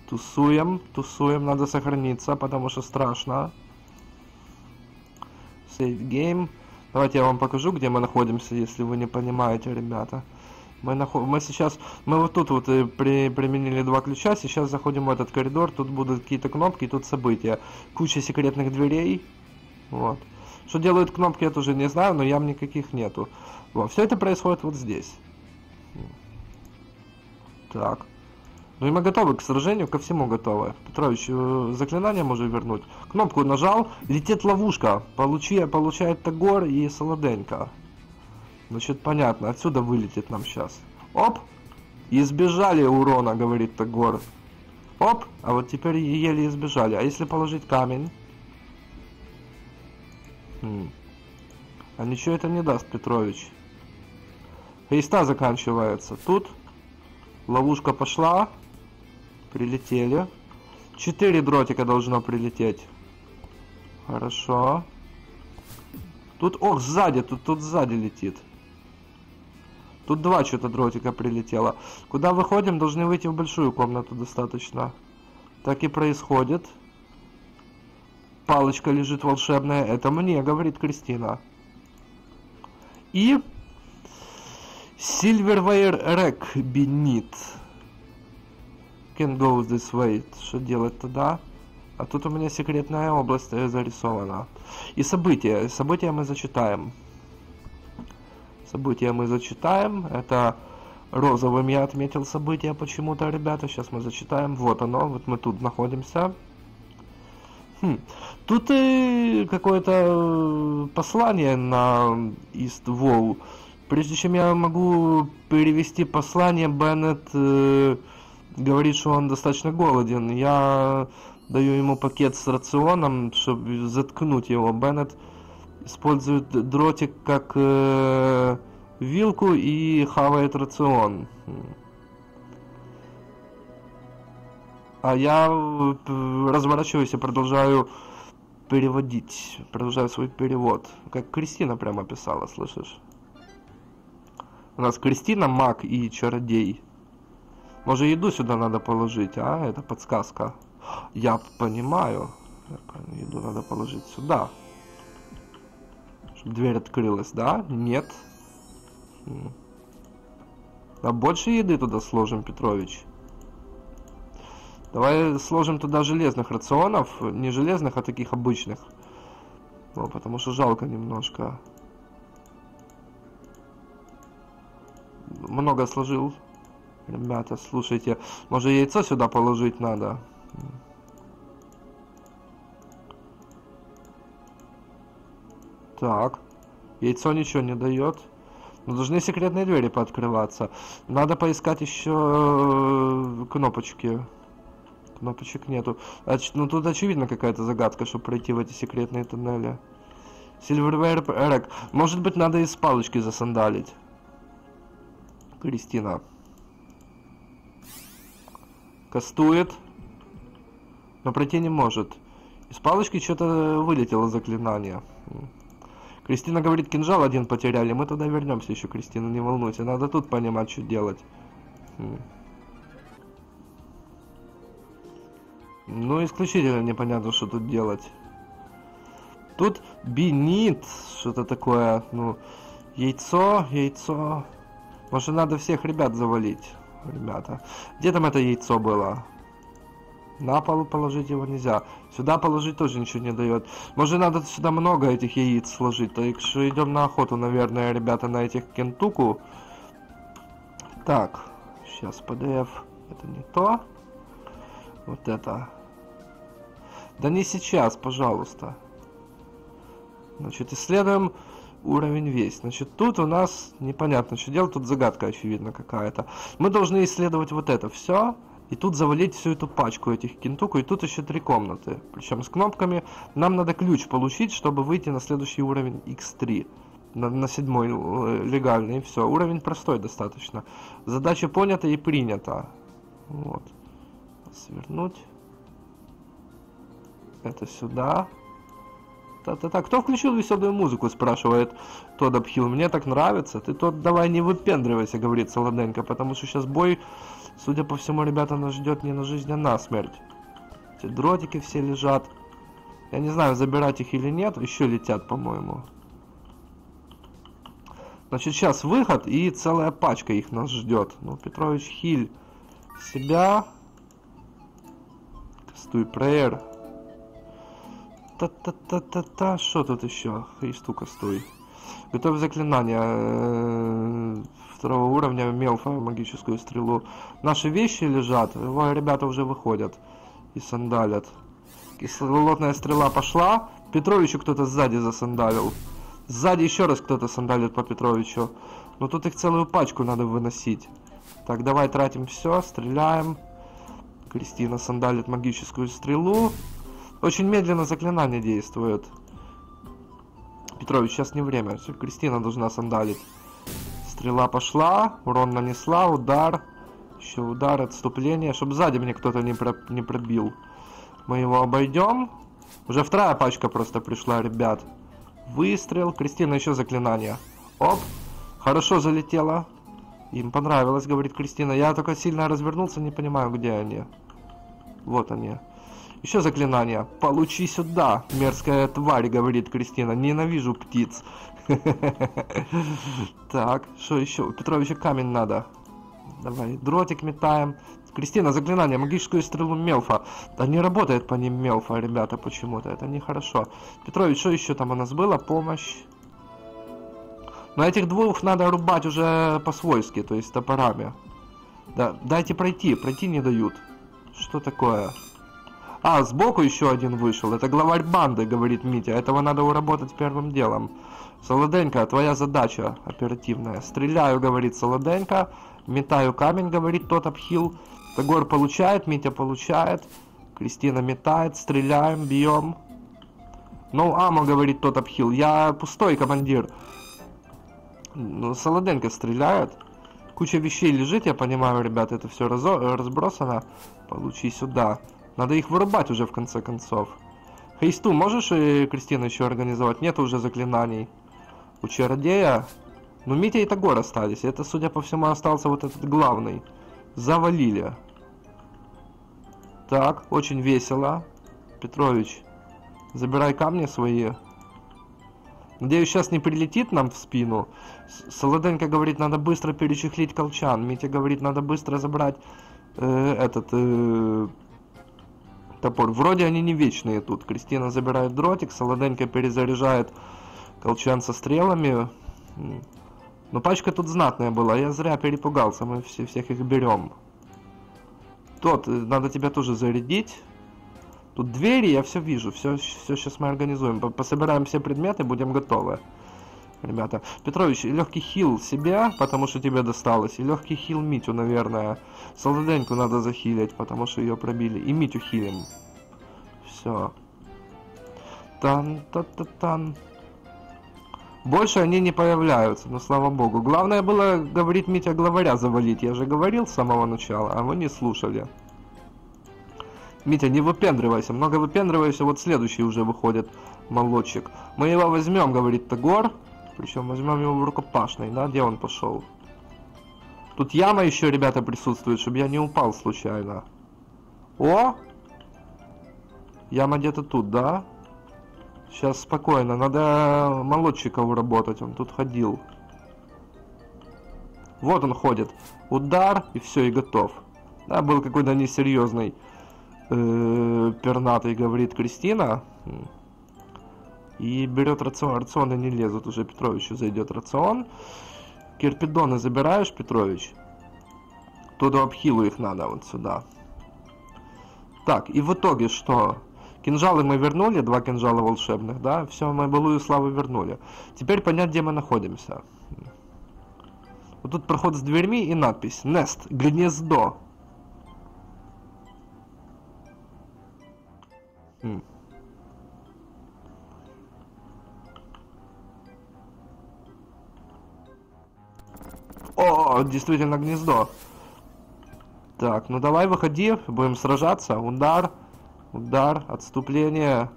Тусуем, тусуем, надо сохраниться, потому что страшно. Save Game. Давайте я вам покажу, где мы находимся, если вы не понимаете, ребята. Мы, наход... мы сейчас, мы вот тут вот при... применили два ключа, сейчас заходим в этот коридор, тут будут какие-то кнопки, тут события. Куча секретных дверей. Вот. Что делают кнопки, я тоже не знаю, но ям никаких нету. Вот. Все это происходит вот здесь. Так. Ну и мы готовы к сражению, ко всему готовы. Петрович, э, заклинание можно вернуть. Кнопку нажал, летит ловушка. Получи, получает Тагор и Солоденька. Значит, понятно, отсюда вылетит нам сейчас. Оп! Избежали урона, говорит Тагор. Оп! А вот теперь еле избежали. А если положить камень? Хм. А ничего это не даст, Петрович. Христа заканчивается. Тут ловушка пошла. Прилетели. Четыре дротика должно прилететь. Хорошо. Тут, ох, сзади, тут, тут сзади летит. Тут два что-то дротика прилетело. Куда выходим, должны выйти в большую комнату достаточно. Так и происходит. Палочка лежит волшебная. Это мне, говорит Кристина. И... Silverware Rack Beneath. Can go this way. Что делать тогда? А тут у меня секретная область зарисована. И события. События мы зачитаем. События мы зачитаем. Это розовым я отметил события почему-то, ребята. Сейчас мы зачитаем. Вот оно. Вот мы тут находимся. Хм. Тут и какое-то послание на East Wall. Прежде чем я могу перевести послание, Беннет э, говорит, что он достаточно голоден. Я даю ему пакет с рационом, чтобы заткнуть его. Беннет использует дротик как э, вилку и хавает рацион. А я э, разворачиваюсь и продолжаю переводить. Продолжаю свой перевод. Как Кристина прямо писала, слышишь? У нас Кристина маг и чародей. Может еду сюда надо положить, а? Это подсказка. Я понимаю. Еду надо положить сюда. Чтобы дверь открылась, да? Нет. А больше еды туда сложим, Петрович. Давай сложим туда железных рационов. Не железных, а таких обычных. Ну, потому что жалко немножко. Много сложил. Ребята, слушайте. Может яйцо сюда положить надо? Так. Яйцо ничего не дает. Но должны секретные двери пооткрываться. Надо поискать еще э, кнопочки. Кнопочек нету. Ну тут очевидно какая-то загадка, чтобы пройти в эти секретные туннели. Silverware Эрек. Может быть надо из палочки засандалить. Кристина. Кастует. Но пройти не может. Из палочки что-то вылетело заклинание. Кристина говорит, кинжал один потеряли. Мы туда вернемся еще, Кристина, не волнуйся. Надо тут понимать, что делать. Ну, исключительно непонятно, что тут делать. Тут бинит, что-то такое, ну, яйцо, яйцо. Может, надо всех ребят завалить, ребята. Где там это яйцо было? На пол положить его нельзя. Сюда положить тоже ничего не дает. Может, надо сюда много этих яиц сложить. Так что идем на охоту, наверное, ребята, на этих кентуку. Так, сейчас PDF. Это не то. Вот это. Да не сейчас, пожалуйста. Значит, исследуем уровень весь. Значит, тут у нас непонятно, что делать. Тут загадка, очевидно, какая-то. Мы должны исследовать вот это все. И тут завалить всю эту пачку этих кентуку. И тут еще три комнаты. Причем с кнопками. Нам надо ключ получить, чтобы выйти на следующий уровень X3. На, на седьмой э, легальный. И все. Уровень простой достаточно. Задача понята и принята. Вот. Свернуть это сюда. Та-та-та. Кто включил веселую музыку, спрашивает Тодд Абхилл. Мне так нравится. Ты тот давай не выпендривайся, говорит Солоденко, потому что сейчас бой, судя по всему, ребята, нас ждет не на жизнь, а на смерть. Эти дротики все лежат. Я не знаю, забирать их или нет. Еще летят, по-моему. Значит, сейчас выход и целая пачка их нас ждет. Ну, Петрович Хиль себя. Кастуй Прейер. Та-та-та-та-та. Что тут еще? И штука стой. Готовь заклинание. второго уровня Мелфа магическую стрелу. Наши вещи лежат, его ребята уже выходят и сандалят. Кислотная стрела пошла, Петровичу кто-то сзади засандалил. Сзади еще раз кто-то сандалит по Петровичу. Но тут их целую пачку надо выносить. Так, давай тратим все, стреляем. Кристина сандалит магическую стрелу. Очень медленно заклинание действует. Петрович, сейчас не время. Все, Кристина должна сандалить. Стрела пошла, урон нанесла, удар. Еще удар, отступление, чтобы сзади мне кто-то не, про, не пробил. Мы его обойдем. Уже вторая пачка просто пришла, ребят. Выстрел. Кристина, еще заклинание. Оп. Хорошо залетела. Им понравилось, говорит Кристина. Я только сильно развернулся, не понимаю, где они. Вот они. Еще заклинание. Получи сюда, мерзкая тварь, говорит Кристина. Ненавижу птиц. Так, что еще? Петровичу камень надо. Давай, дротик метаем. Кристина, заклинание, магическую стрелу Мелфа. Да не работает по ним Мелфа, ребята, почему-то. Это нехорошо. Петрович, что еще там у нас было? Помощь. Но этих двух надо рубать уже по-свойски, то есть топорами. Да, дайте пройти, пройти не дают. Что такое? А, сбоку еще один вышел. Это главарь банды, говорит Митя. Этого надо уработать первым делом. Солоденька, твоя задача оперативная. Стреляю, говорит Солоденька. Метаю камень, говорит тот обхил. Тагор получает, Митя получает. Кристина метает, стреляем, бьем. Ну, амо, говорит тот обхил. Я пустой командир. Ну, Солоденко стреляет. Куча вещей лежит, я понимаю, ребят, это все раз разбросано. Получи сюда. Надо их вырубать уже в конце концов. Хейсту, можешь и Кристина еще организовать? Нет уже заклинаний. У чародея... Ну, Митя и Тагор остались. Это, судя по всему, остался вот этот главный. Завалили. Так, очень весело. Петрович, забирай камни свои. Надеюсь, сейчас не прилетит нам в спину. Солоденко говорит, надо быстро перечехлить колчан. Митя говорит, надо быстро забрать э, этот э, топор. Вроде они не вечные тут. Кристина забирает дротик, Солоденко перезаряжает колчан со стрелами. Но пачка тут знатная была, я зря перепугался, мы все, всех их берем. Тот, э, надо тебя тоже зарядить. Тут двери, я все вижу, все, все сейчас мы организуем. Пособираем все предметы, будем готовы. Ребята. Петрович, легкий хил себя, потому что тебе досталось. И легкий хил Митю, наверное. Солдатеньку надо захилить, потому что ее пробили. И Митю хилим. Все. Тан-та-та-тан. Больше они не появляются, но слава богу. Главное было, говорит Митя, главаря завалить. Я же говорил с самого начала, а вы не слушали. Митя, не выпендривайся, много выпендривайся, вот следующий уже выходит молодчик. Мы его возьмем, говорит Тагор. Причем возьмем его в рукопашной, да, где он пошел? Тут яма еще, ребята, присутствует, чтобы я не упал случайно. О! Яма где-то тут, да? Сейчас спокойно, надо молодчика уработать, он тут ходил. Вот он ходит. Удар, и все, и готов. Да, был какой-то несерьезный э, пернатый, говорит Кристина. И берет рацион. Рационы не лезут уже, Петровичу зайдет рацион. Кирпидоны забираешь, Петрович? Туда обхилу их надо, вот сюда. Так, и в итоге что? Кинжалы мы вернули, два кинжала волшебных, да? Все, мы былую славу вернули. Теперь понять, где мы находимся. Вот тут проход с дверьми и надпись «Нест», «Гнездо». Хм. О, действительно гнездо. Так, ну давай выходи, будем сражаться. Удар, удар, отступление.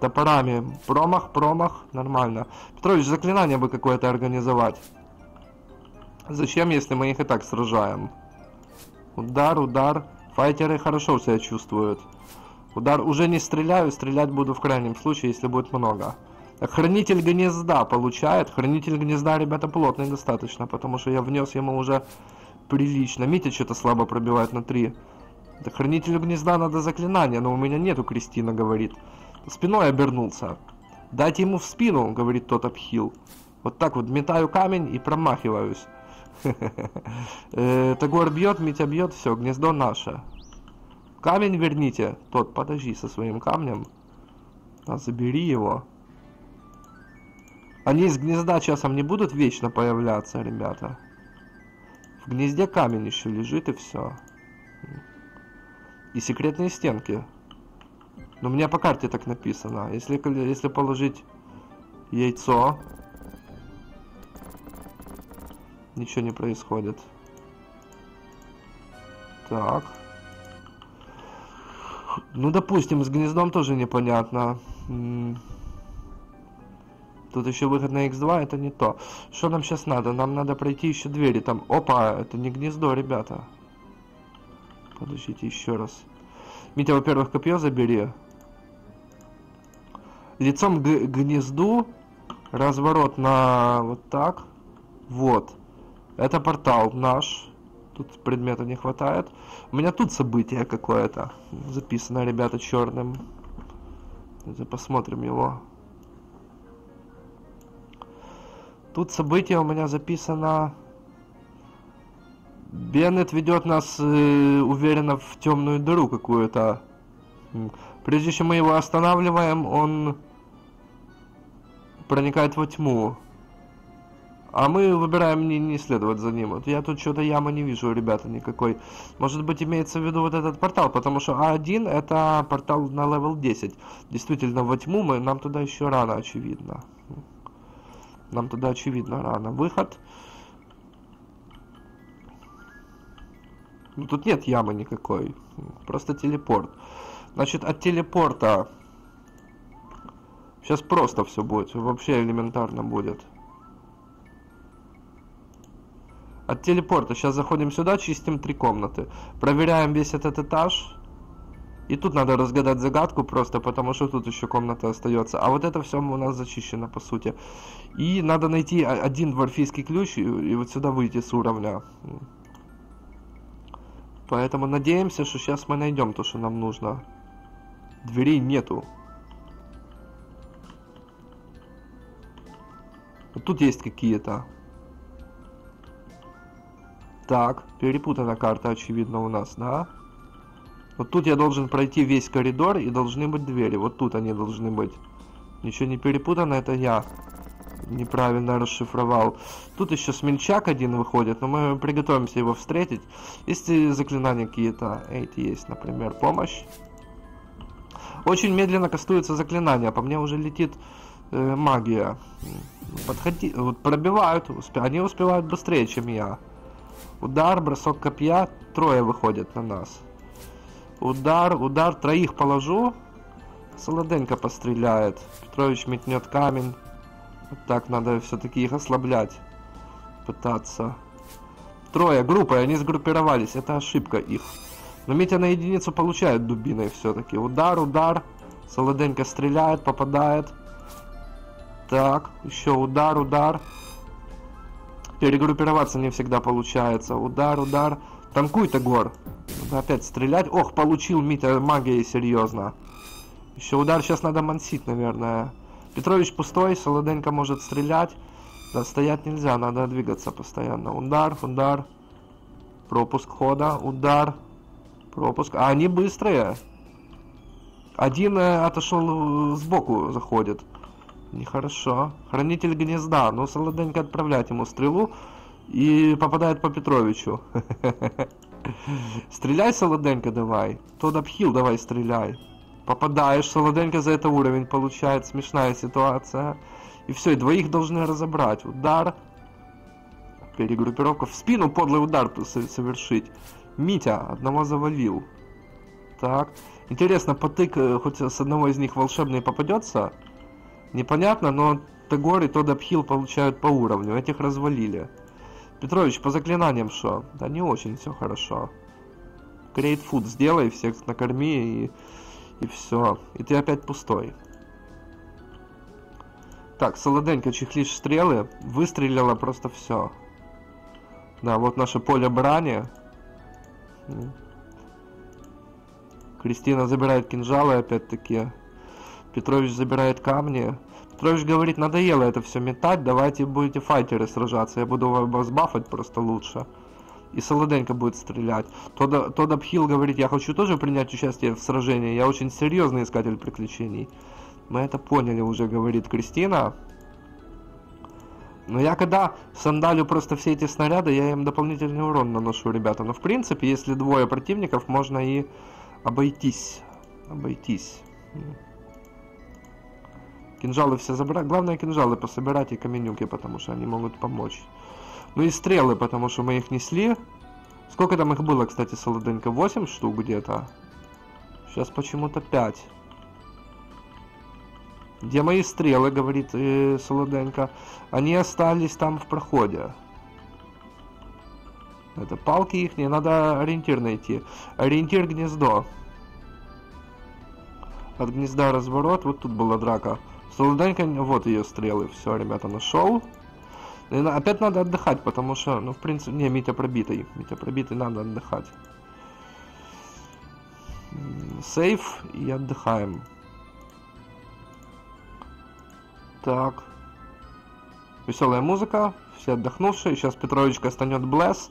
Топорами. Промах, промах. Нормально. Петрович, заклинание бы какое-то организовать. Зачем, если мы их и так сражаем? Удар, удар. Файтеры хорошо себя чувствуют. Удар уже не стреляю, стрелять буду в крайнем случае, если будет много. Хранитель гнезда получает. Хранитель гнезда, ребята, плотный достаточно, потому что я внес ему уже прилично. Митя что-то слабо пробивает на 3. Да хранителю гнезда надо заклинание, но у меня нету, Кристина говорит. Спиной обернулся. Дайте ему в спину, говорит тот обхил. Вот так вот метаю камень и промахиваюсь. Э, Тагор бьет, Митя бьет, все, гнездо наше. Камень верните. Тот, подожди со своим камнем. А, забери его. Они из гнезда часом не будут вечно появляться, ребята. В гнезде камень еще лежит и все. И секретные стенки. Но у меня по карте так написано. Если, если положить яйцо, ничего не происходит. Так. Ну, допустим, с гнездом тоже непонятно. Тут еще выход на x2, это не то. Что нам сейчас надо? Нам надо пройти еще двери. Там, опа, это не гнездо, ребята. Подождите еще раз. Митя, во-первых, копье забери. Лицом к гнезду. Разворот на вот так. Вот. Это портал наш. Тут предмета не хватает. У меня тут событие какое-то. Записано, ребята, черным. Посмотрим его. Тут событие у меня записано... Беннет ведет нас э, уверенно в темную дыру какую-то. Прежде чем мы его останавливаем, он проникает во тьму. А мы выбираем не, не следовать за ним. Вот я тут что-то ямы не вижу, ребята, никакой. Может быть, имеется в виду вот этот портал, потому что А1 это портал на level 10. Действительно, во тьму мы, нам туда еще рано, очевидно. Нам туда, очевидно, рано. Выход. Ну, тут нет ямы никакой. Просто телепорт. Значит, от телепорта... Сейчас просто все будет. Вообще элементарно будет. От телепорта. Сейчас заходим сюда, чистим три комнаты. Проверяем весь этот этаж. И тут надо разгадать загадку просто, потому что тут еще комната остается. А вот это все у нас зачищено, по сути. И надо найти один дворфийский ключ и, и вот сюда выйти с уровня. Поэтому надеемся, что сейчас мы найдем то, что нам нужно. Дверей нету. Вот тут есть какие-то. Так, перепутана карта, очевидно, у нас, да? Вот тут я должен пройти весь коридор и должны быть двери. Вот тут они должны быть. Ничего не перепутано, это я неправильно расшифровал. Тут еще смельчак один выходит, но мы приготовимся его встретить. Есть заклинания какие-то, эти есть, например, помощь. Очень медленно кастуется заклинание, по мне уже летит э, магия. Подходи, вот пробивают, успе, они успевают быстрее, чем я. Удар, бросок копья, трое выходят на нас. Удар, удар, троих положу. Солоденько постреляет. Петрович метнет камень. Вот так надо все-таки их ослаблять. Пытаться. Трое, группа, они сгруппировались. Это ошибка их. Но Митя на единицу получает дубиной все-таки. Удар, удар. Солоденько стреляет, попадает. Так, еще удар, удар. Перегруппироваться не всегда получается. Удар, удар. Танкуй-то, Гор. Надо опять стрелять. Ох, получил Митя магией, серьезно. Еще удар сейчас надо мансить, наверное. Петрович пустой, Солоденко может стрелять. Да, стоять нельзя, надо двигаться постоянно. Удар, удар. Пропуск хода, удар. Пропуск. А они быстрые. Один э, отошел э, сбоку, заходит. Нехорошо. Хранитель гнезда. Ну, Солоденко отправлять ему стрелу и попадает по Петровичу. Стреляй, Солоденко, давай. Тот обхил, давай, стреляй. Попадаешь, Солоденко за это уровень получает. Смешная ситуация. И все, и двоих должны разобрать. Удар. Перегруппировка. В спину подлый удар совершить. Митя одного завалил. Так. Интересно, потык э, хоть с одного из них волшебный попадется? Непонятно, но Тагор и Тодапхил получают по уровню. Этих развалили. Петрович, по заклинаниям что? Да не очень все хорошо. Create food сделай, всех накорми и, и все. И ты опять пустой. Так, солоденько чехлишь стрелы. Выстрелила просто все. Да, вот наше поле брани. Кристина забирает кинжалы опять-таки. Петрович забирает камни. Петрович говорит, надоело это все метать, давайте будете файтеры сражаться, я буду вас бафать просто лучше. И Солоденко будет стрелять. Тодд, Тодд Апхилл говорит, я хочу тоже принять участие в сражении, я очень серьезный искатель приключений. Мы это поняли уже, говорит Кристина. Но я когда сандалю просто все эти снаряды, я им дополнительный урон наношу, ребята. Но в принципе, если двое противников, можно и обойтись. Обойтись. Кинжалы все забрать. Главное кинжалы пособирать и каменюки, потому что они могут помочь. Ну и стрелы, потому что мы их несли. Сколько там их было, кстати, солоденько? 8 штук где-то. Сейчас почему-то 5. Где мои стрелы, говорит э, Солоденко. Они остались там в проходе. Это палки их, не надо ориентир найти. Ориентир гнездо. От гнезда разворот, вот тут была драка. Солоденько, вот ее стрелы. Все, ребята, нашел. Опять надо отдыхать, потому что, ну, в принципе, не, Митя пробитый. Митя пробитый, надо отдыхать. Сейф и отдыхаем. Так. Веселая музыка, все отдохнувшие. Сейчас Петрович кастанет Блэс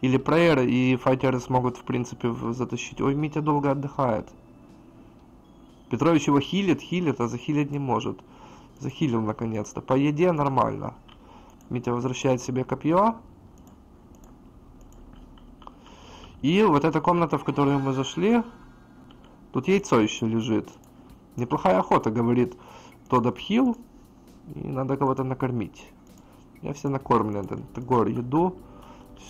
или Прейер, и файтеры смогут, в принципе, затащить. Ой, Митя долго отдыхает. Петрович его хилит, хилит, а захилить не может. Захилил наконец-то. По еде нормально. Митя возвращает себе копье. И вот эта комната, в которую мы зашли, тут яйцо еще лежит. Неплохая охота, говорит Тодд Апхилл. И надо кого-то накормить. Я все накормлен. Гор, еду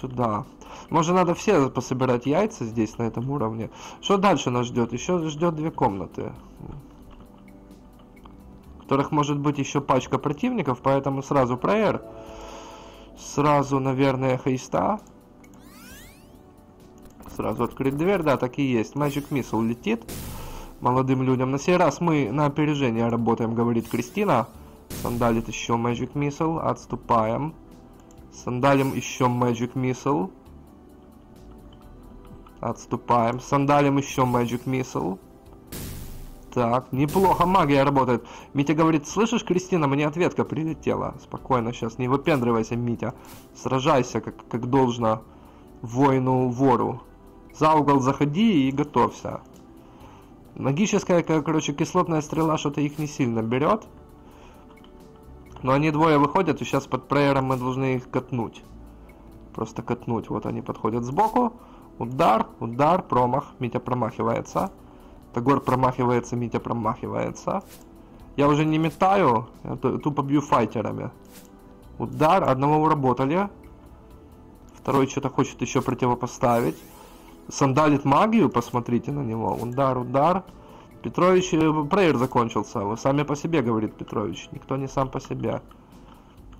сюда. Может, надо все пособирать яйца здесь, на этом уровне. Что дальше нас ждет? Еще ждет две комнаты. В которых может быть еще пачка противников, поэтому сразу проер. Сразу, наверное, хейста. Сразу открыть дверь, да, так и есть. Magic Missile летит молодым людям. На сей раз мы на опережение работаем, говорит Кристина. Сандалит еще Magic Missile. Отступаем. Сандалим еще Magic Missile. Отступаем. Сандалим еще Magic Missile. Так, неплохо магия работает. Митя говорит, слышишь, Кристина, мне ответка прилетела. Спокойно, сейчас не выпендривайся, Митя. Сражайся, как, как должно воину-вору. За угол заходи и готовься. Магическая, короче, кислотная стрела что-то их не сильно берет. Но они двое выходят, и сейчас под прейером мы должны их катнуть. Просто катнуть. Вот они подходят сбоку. Удар, удар, промах. Митя промахивается. Тагор промахивается, Митя промахивается. Я уже не метаю, я тупо бью файтерами. Удар, одного уработали. Второй что-то хочет еще противопоставить. Сандалит магию, посмотрите на него. Удар, удар. Петрович, э, прейер закончился. Вы сами по себе, говорит Петрович. Никто не сам по себе.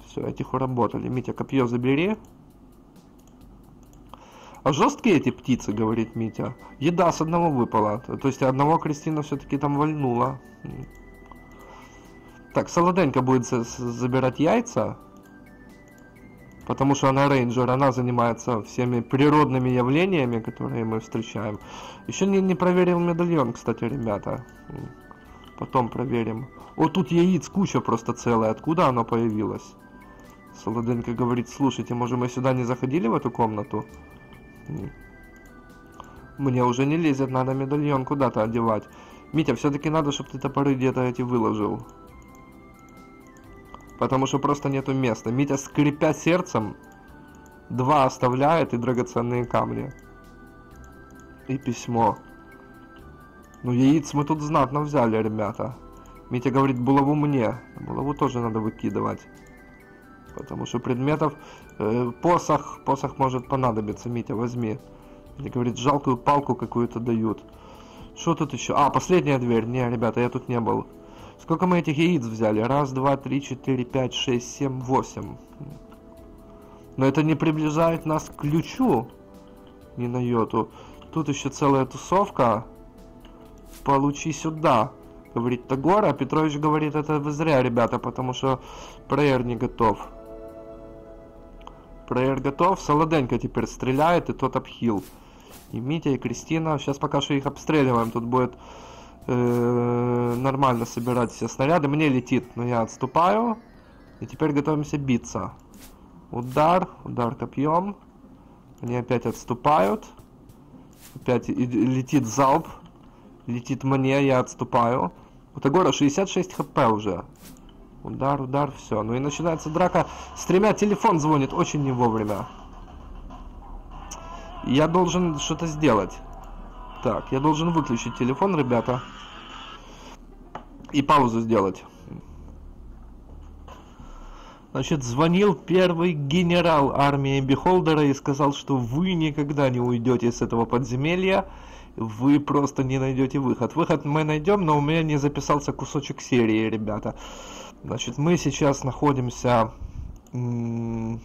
Все, этих уработали. Митя, копье забери. А жесткие эти птицы, говорит Митя. Еда с одного выпала. То есть одного Кристина все-таки там вальнула. Так, Солоденька будет забирать яйца. Потому что она рейнджер, она занимается всеми природными явлениями, которые мы встречаем. Еще не, не проверил медальон, кстати, ребята. Потом проверим. О, тут яиц куча просто целая. Откуда оно появилось? Солоденька говорит, слушайте, может мы сюда не заходили в эту комнату? Мне уже не лезет, надо медальон куда-то одевать. Митя, все-таки надо, чтобы ты топоры где-то эти выложил. Потому что просто нету места. Митя, скрипя сердцем, два оставляет и драгоценные камни. И письмо. Ну, яиц мы тут знатно взяли, ребята. Митя говорит, булаву мне. Булаву тоже надо выкидывать. Потому что предметов... Э, посох, посох может понадобиться, Митя, возьми. Митя говорит, жалкую палку какую-то дают. Что тут еще? А, последняя дверь. Не, ребята, я тут не был. Сколько мы этих яиц взяли? Раз, два, три, четыре, пять, шесть, семь, восемь. Но это не приближает нас к ключу. Ни на йоту. Тут еще целая тусовка. Получи сюда. Говорит Тагор, а Петрович говорит, это вы зря, ребята, потому что проер не готов. Проер готов, Солоденько теперь стреляет, и тот обхил. И Митя, и Кристина, сейчас пока что их обстреливаем, тут будет э, нормально собирать все снаряды. Мне летит, но я отступаю. И теперь готовимся биться. Удар, удар копьем. Они опять отступают. Опять летит залп. Летит мне, я отступаю. У Тагора 66 хп уже. Удар, удар, все. Ну и начинается драка с тремя. Телефон звонит очень не вовремя. Я должен что-то сделать. Так, я должен выключить телефон, ребята. И паузу сделать. Значит, звонил первый генерал армии Бихолдера и сказал, что вы никогда не уйдете с этого подземелья, вы просто не найдете выход. Выход мы найдем, но у меня не записался кусочек серии, ребята. Значит, мы сейчас находимся... Мы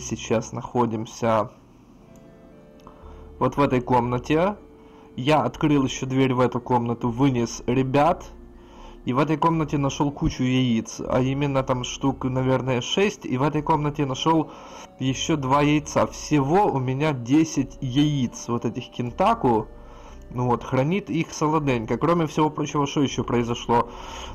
сейчас находимся вот в этой комнате. Я открыл еще дверь в эту комнату, вынес ребят. И в этой комнате нашел кучу яиц, а именно там штук, наверное, 6. И в этой комнате нашел еще два яйца. Всего у меня 10 яиц вот этих кентаку. Ну вот, хранит их солоденько. Кроме всего прочего, что еще произошло?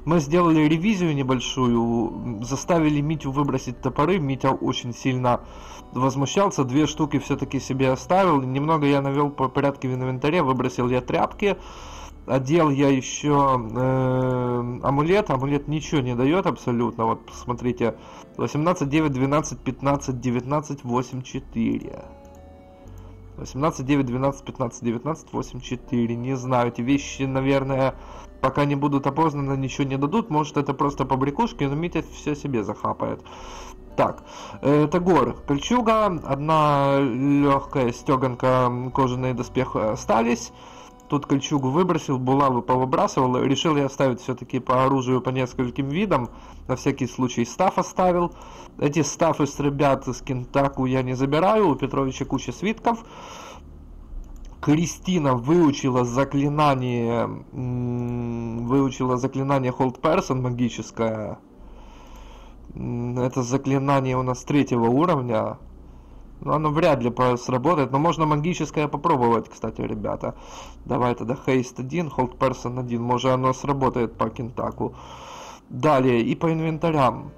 Мы сделали ревизию небольшую, заставили Митю выбросить топоры. Митя очень сильно возмущался, две штуки все-таки себе оставил. Немного я навел по порядке в инвентаре, выбросил я тряпки одел я еще э, амулет. Амулет ничего не дает абсолютно. Вот посмотрите. 18, 9, 12, 15, 19, 8, 4. 18, 9, 12, 15, 19, 8, 4. Не знаю, эти вещи, наверное, пока не будут опознаны, ничего не дадут. Может, это просто побрякушки, но Митя все себе захапает. Так, э, это гор, кольчуга, одна легкая стеганка, кожаные доспехи остались. Тут кольчугу выбросил, булавы повыбрасывал. Решил я оставить все-таки по оружию по нескольким видам. На всякий случай стаф оставил. Эти стафы с ребят с Кентаку я не забираю. У Петровича куча свитков. Кристина выучила заклинание, выучила заклинание Hold Person магическое. Это заклинание у нас третьего уровня. Но оно вряд ли сработает. Но можно магическое попробовать, кстати, ребята. Давай тогда Haste 1, Hold Person 1. Может оно сработает по Кентаку. Далее, и по инвентарям.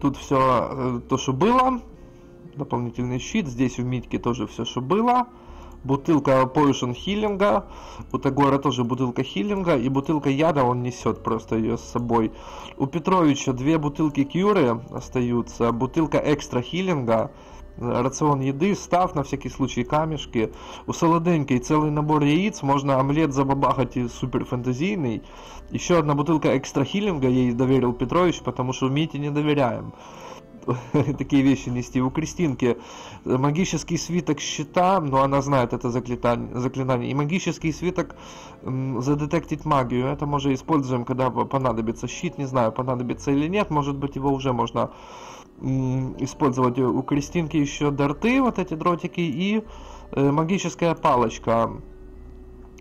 Тут все э, то, что было. Дополнительный щит. Здесь в митке тоже все, что было. Бутылка Potion хиллинга. У Тагора тоже бутылка хиллинга. И бутылка яда он несет просто ее с собой. У Петровича две бутылки кьюры остаются. Бутылка экстра хиллинга рацион еды, став на всякий случай камешки. У солоденькой целый набор яиц, можно омлет забабахать и супер фэнтезийный. Еще одна бутылка экстра хиллинга ей доверил Петрович, потому что Мите не доверяем такие вещи нести. У Кристинки магический свиток щита, но она знает это заклинание. И магический свиток задетектить магию. Это мы уже используем, когда понадобится щит. Не знаю, понадобится или нет. Может быть, его уже можно использовать у Кристинки еще дарты, вот эти дротики, и э, магическая палочка.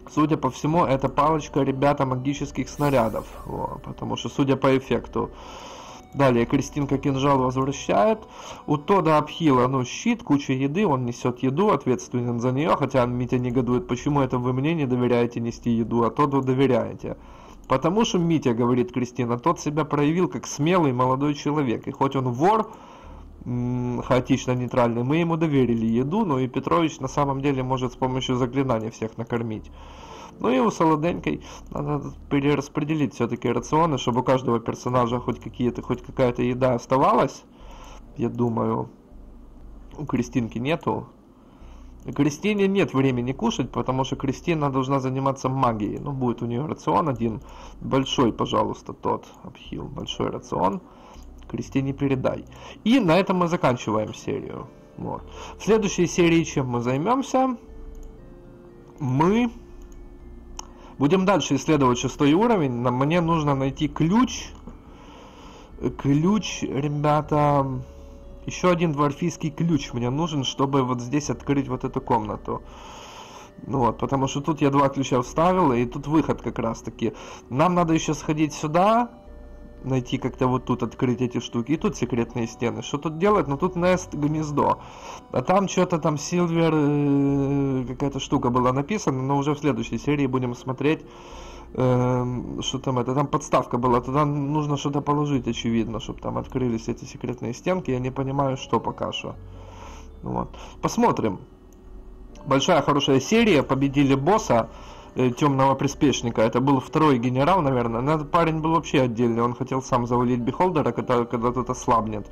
Судя по всему, это палочка, ребята, магических снарядов. О, потому что, судя по эффекту. Далее, Кристинка кинжал возвращает. У Тода Абхила, ну, щит, куча еды, он несет еду, ответственен за нее, хотя Митя негодует, почему это вы мне не доверяете нести еду, а Тоду доверяете. Потому что Митя, говорит Кристина, тот себя проявил как смелый молодой человек. И хоть он вор, хаотично нейтральный, мы ему доверили еду, но и Петрович на самом деле может с помощью заклинания всех накормить. Ну и у Солоденькой надо перераспределить все-таки рационы, чтобы у каждого персонажа хоть какие-то, хоть какая-то еда оставалась. Я думаю, у Кристинки нету. Кристине нет времени кушать, потому что Кристина должна заниматься магией. Ну, будет у нее рацион один. Большой, пожалуйста, тот обхил. Большой рацион. Кристине передай. И на этом мы заканчиваем серию. Вот. В следующей серии чем мы займемся? Мы будем дальше исследовать шестой уровень. Мне нужно найти ключ. Ключ, ребята... Еще один дворфийский ключ мне нужен, чтобы вот здесь открыть вот эту комнату. Ну вот, потому что тут я два ключа вставил, и тут выход как раз таки. Нам надо еще сходить сюда, найти как-то вот тут открыть эти штуки. И тут секретные стены. Что тут делать? Ну тут Nest гнездо. А там что-то там Silver э, какая-то штука была написана, но уже в следующей серии будем смотреть. Э, что там это? Там подставка была. Туда нужно что-то положить, очевидно, чтобы там открылись эти секретные стенки. Я не понимаю, что пока что. Вот. Посмотрим. Большая хорошая серия. Победили босса. Э, темного приспешника. Это был второй генерал, наверное. Но этот парень был вообще отдельный. Он хотел сам завалить Бихолдера, когда, когда тот ослабнет.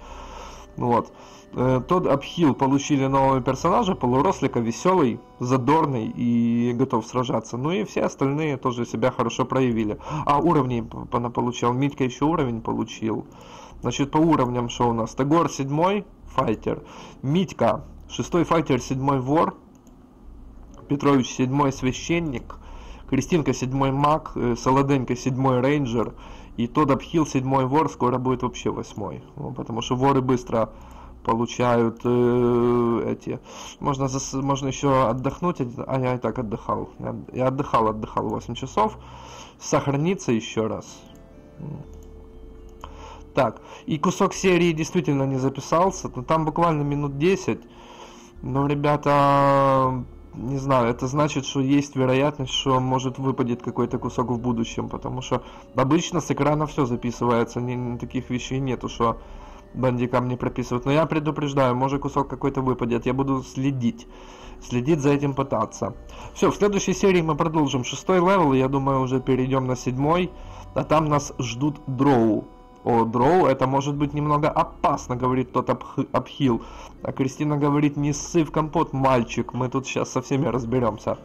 Вот. Э, Тод Апхил получили нового персонажа, полурослика, веселый, задорный и готов сражаться. Ну и все остальные тоже себя хорошо проявили. А уровней получал. Митька еще уровень получил. Значит, по уровням что у нас? Тагор седьмой файтер. Митька шестой файтер, седьмой вор. Петрович седьмой священник. Кристинка седьмой маг, э, Солоденька седьмой рейнджер, и Тодд Апхилл седьмой вор, скоро будет вообще восьмой. Ну, потому что воры быстро получают э, эти. Можно, зас... можно еще отдохнуть, а я и так отдыхал. Я отдыхал, отдыхал 8 часов. Сохраниться еще раз. Так, и кусок серии действительно не записался, но там буквально минут 10. Но, ребята, не знаю, это значит, что есть вероятность, что может выпадет какой-то кусок в будущем, потому что обычно с экрана все записывается, ни, таких вещей нету, что бандикам не прописывают. Но я предупреждаю, может кусок какой-то выпадет, я буду следить, следить за этим пытаться. Все, в следующей серии мы продолжим шестой level, я думаю уже перейдем на седьмой, а там нас ждут дроу о дроу, это может быть немного опасно, говорит Тод Апхил. А Кристина говорит, не ссы в компот, мальчик, мы тут сейчас со всеми разберемся.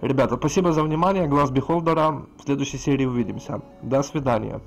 Ребята, спасибо за внимание, Глаз Бихолдера, в следующей серии увидимся. До свидания.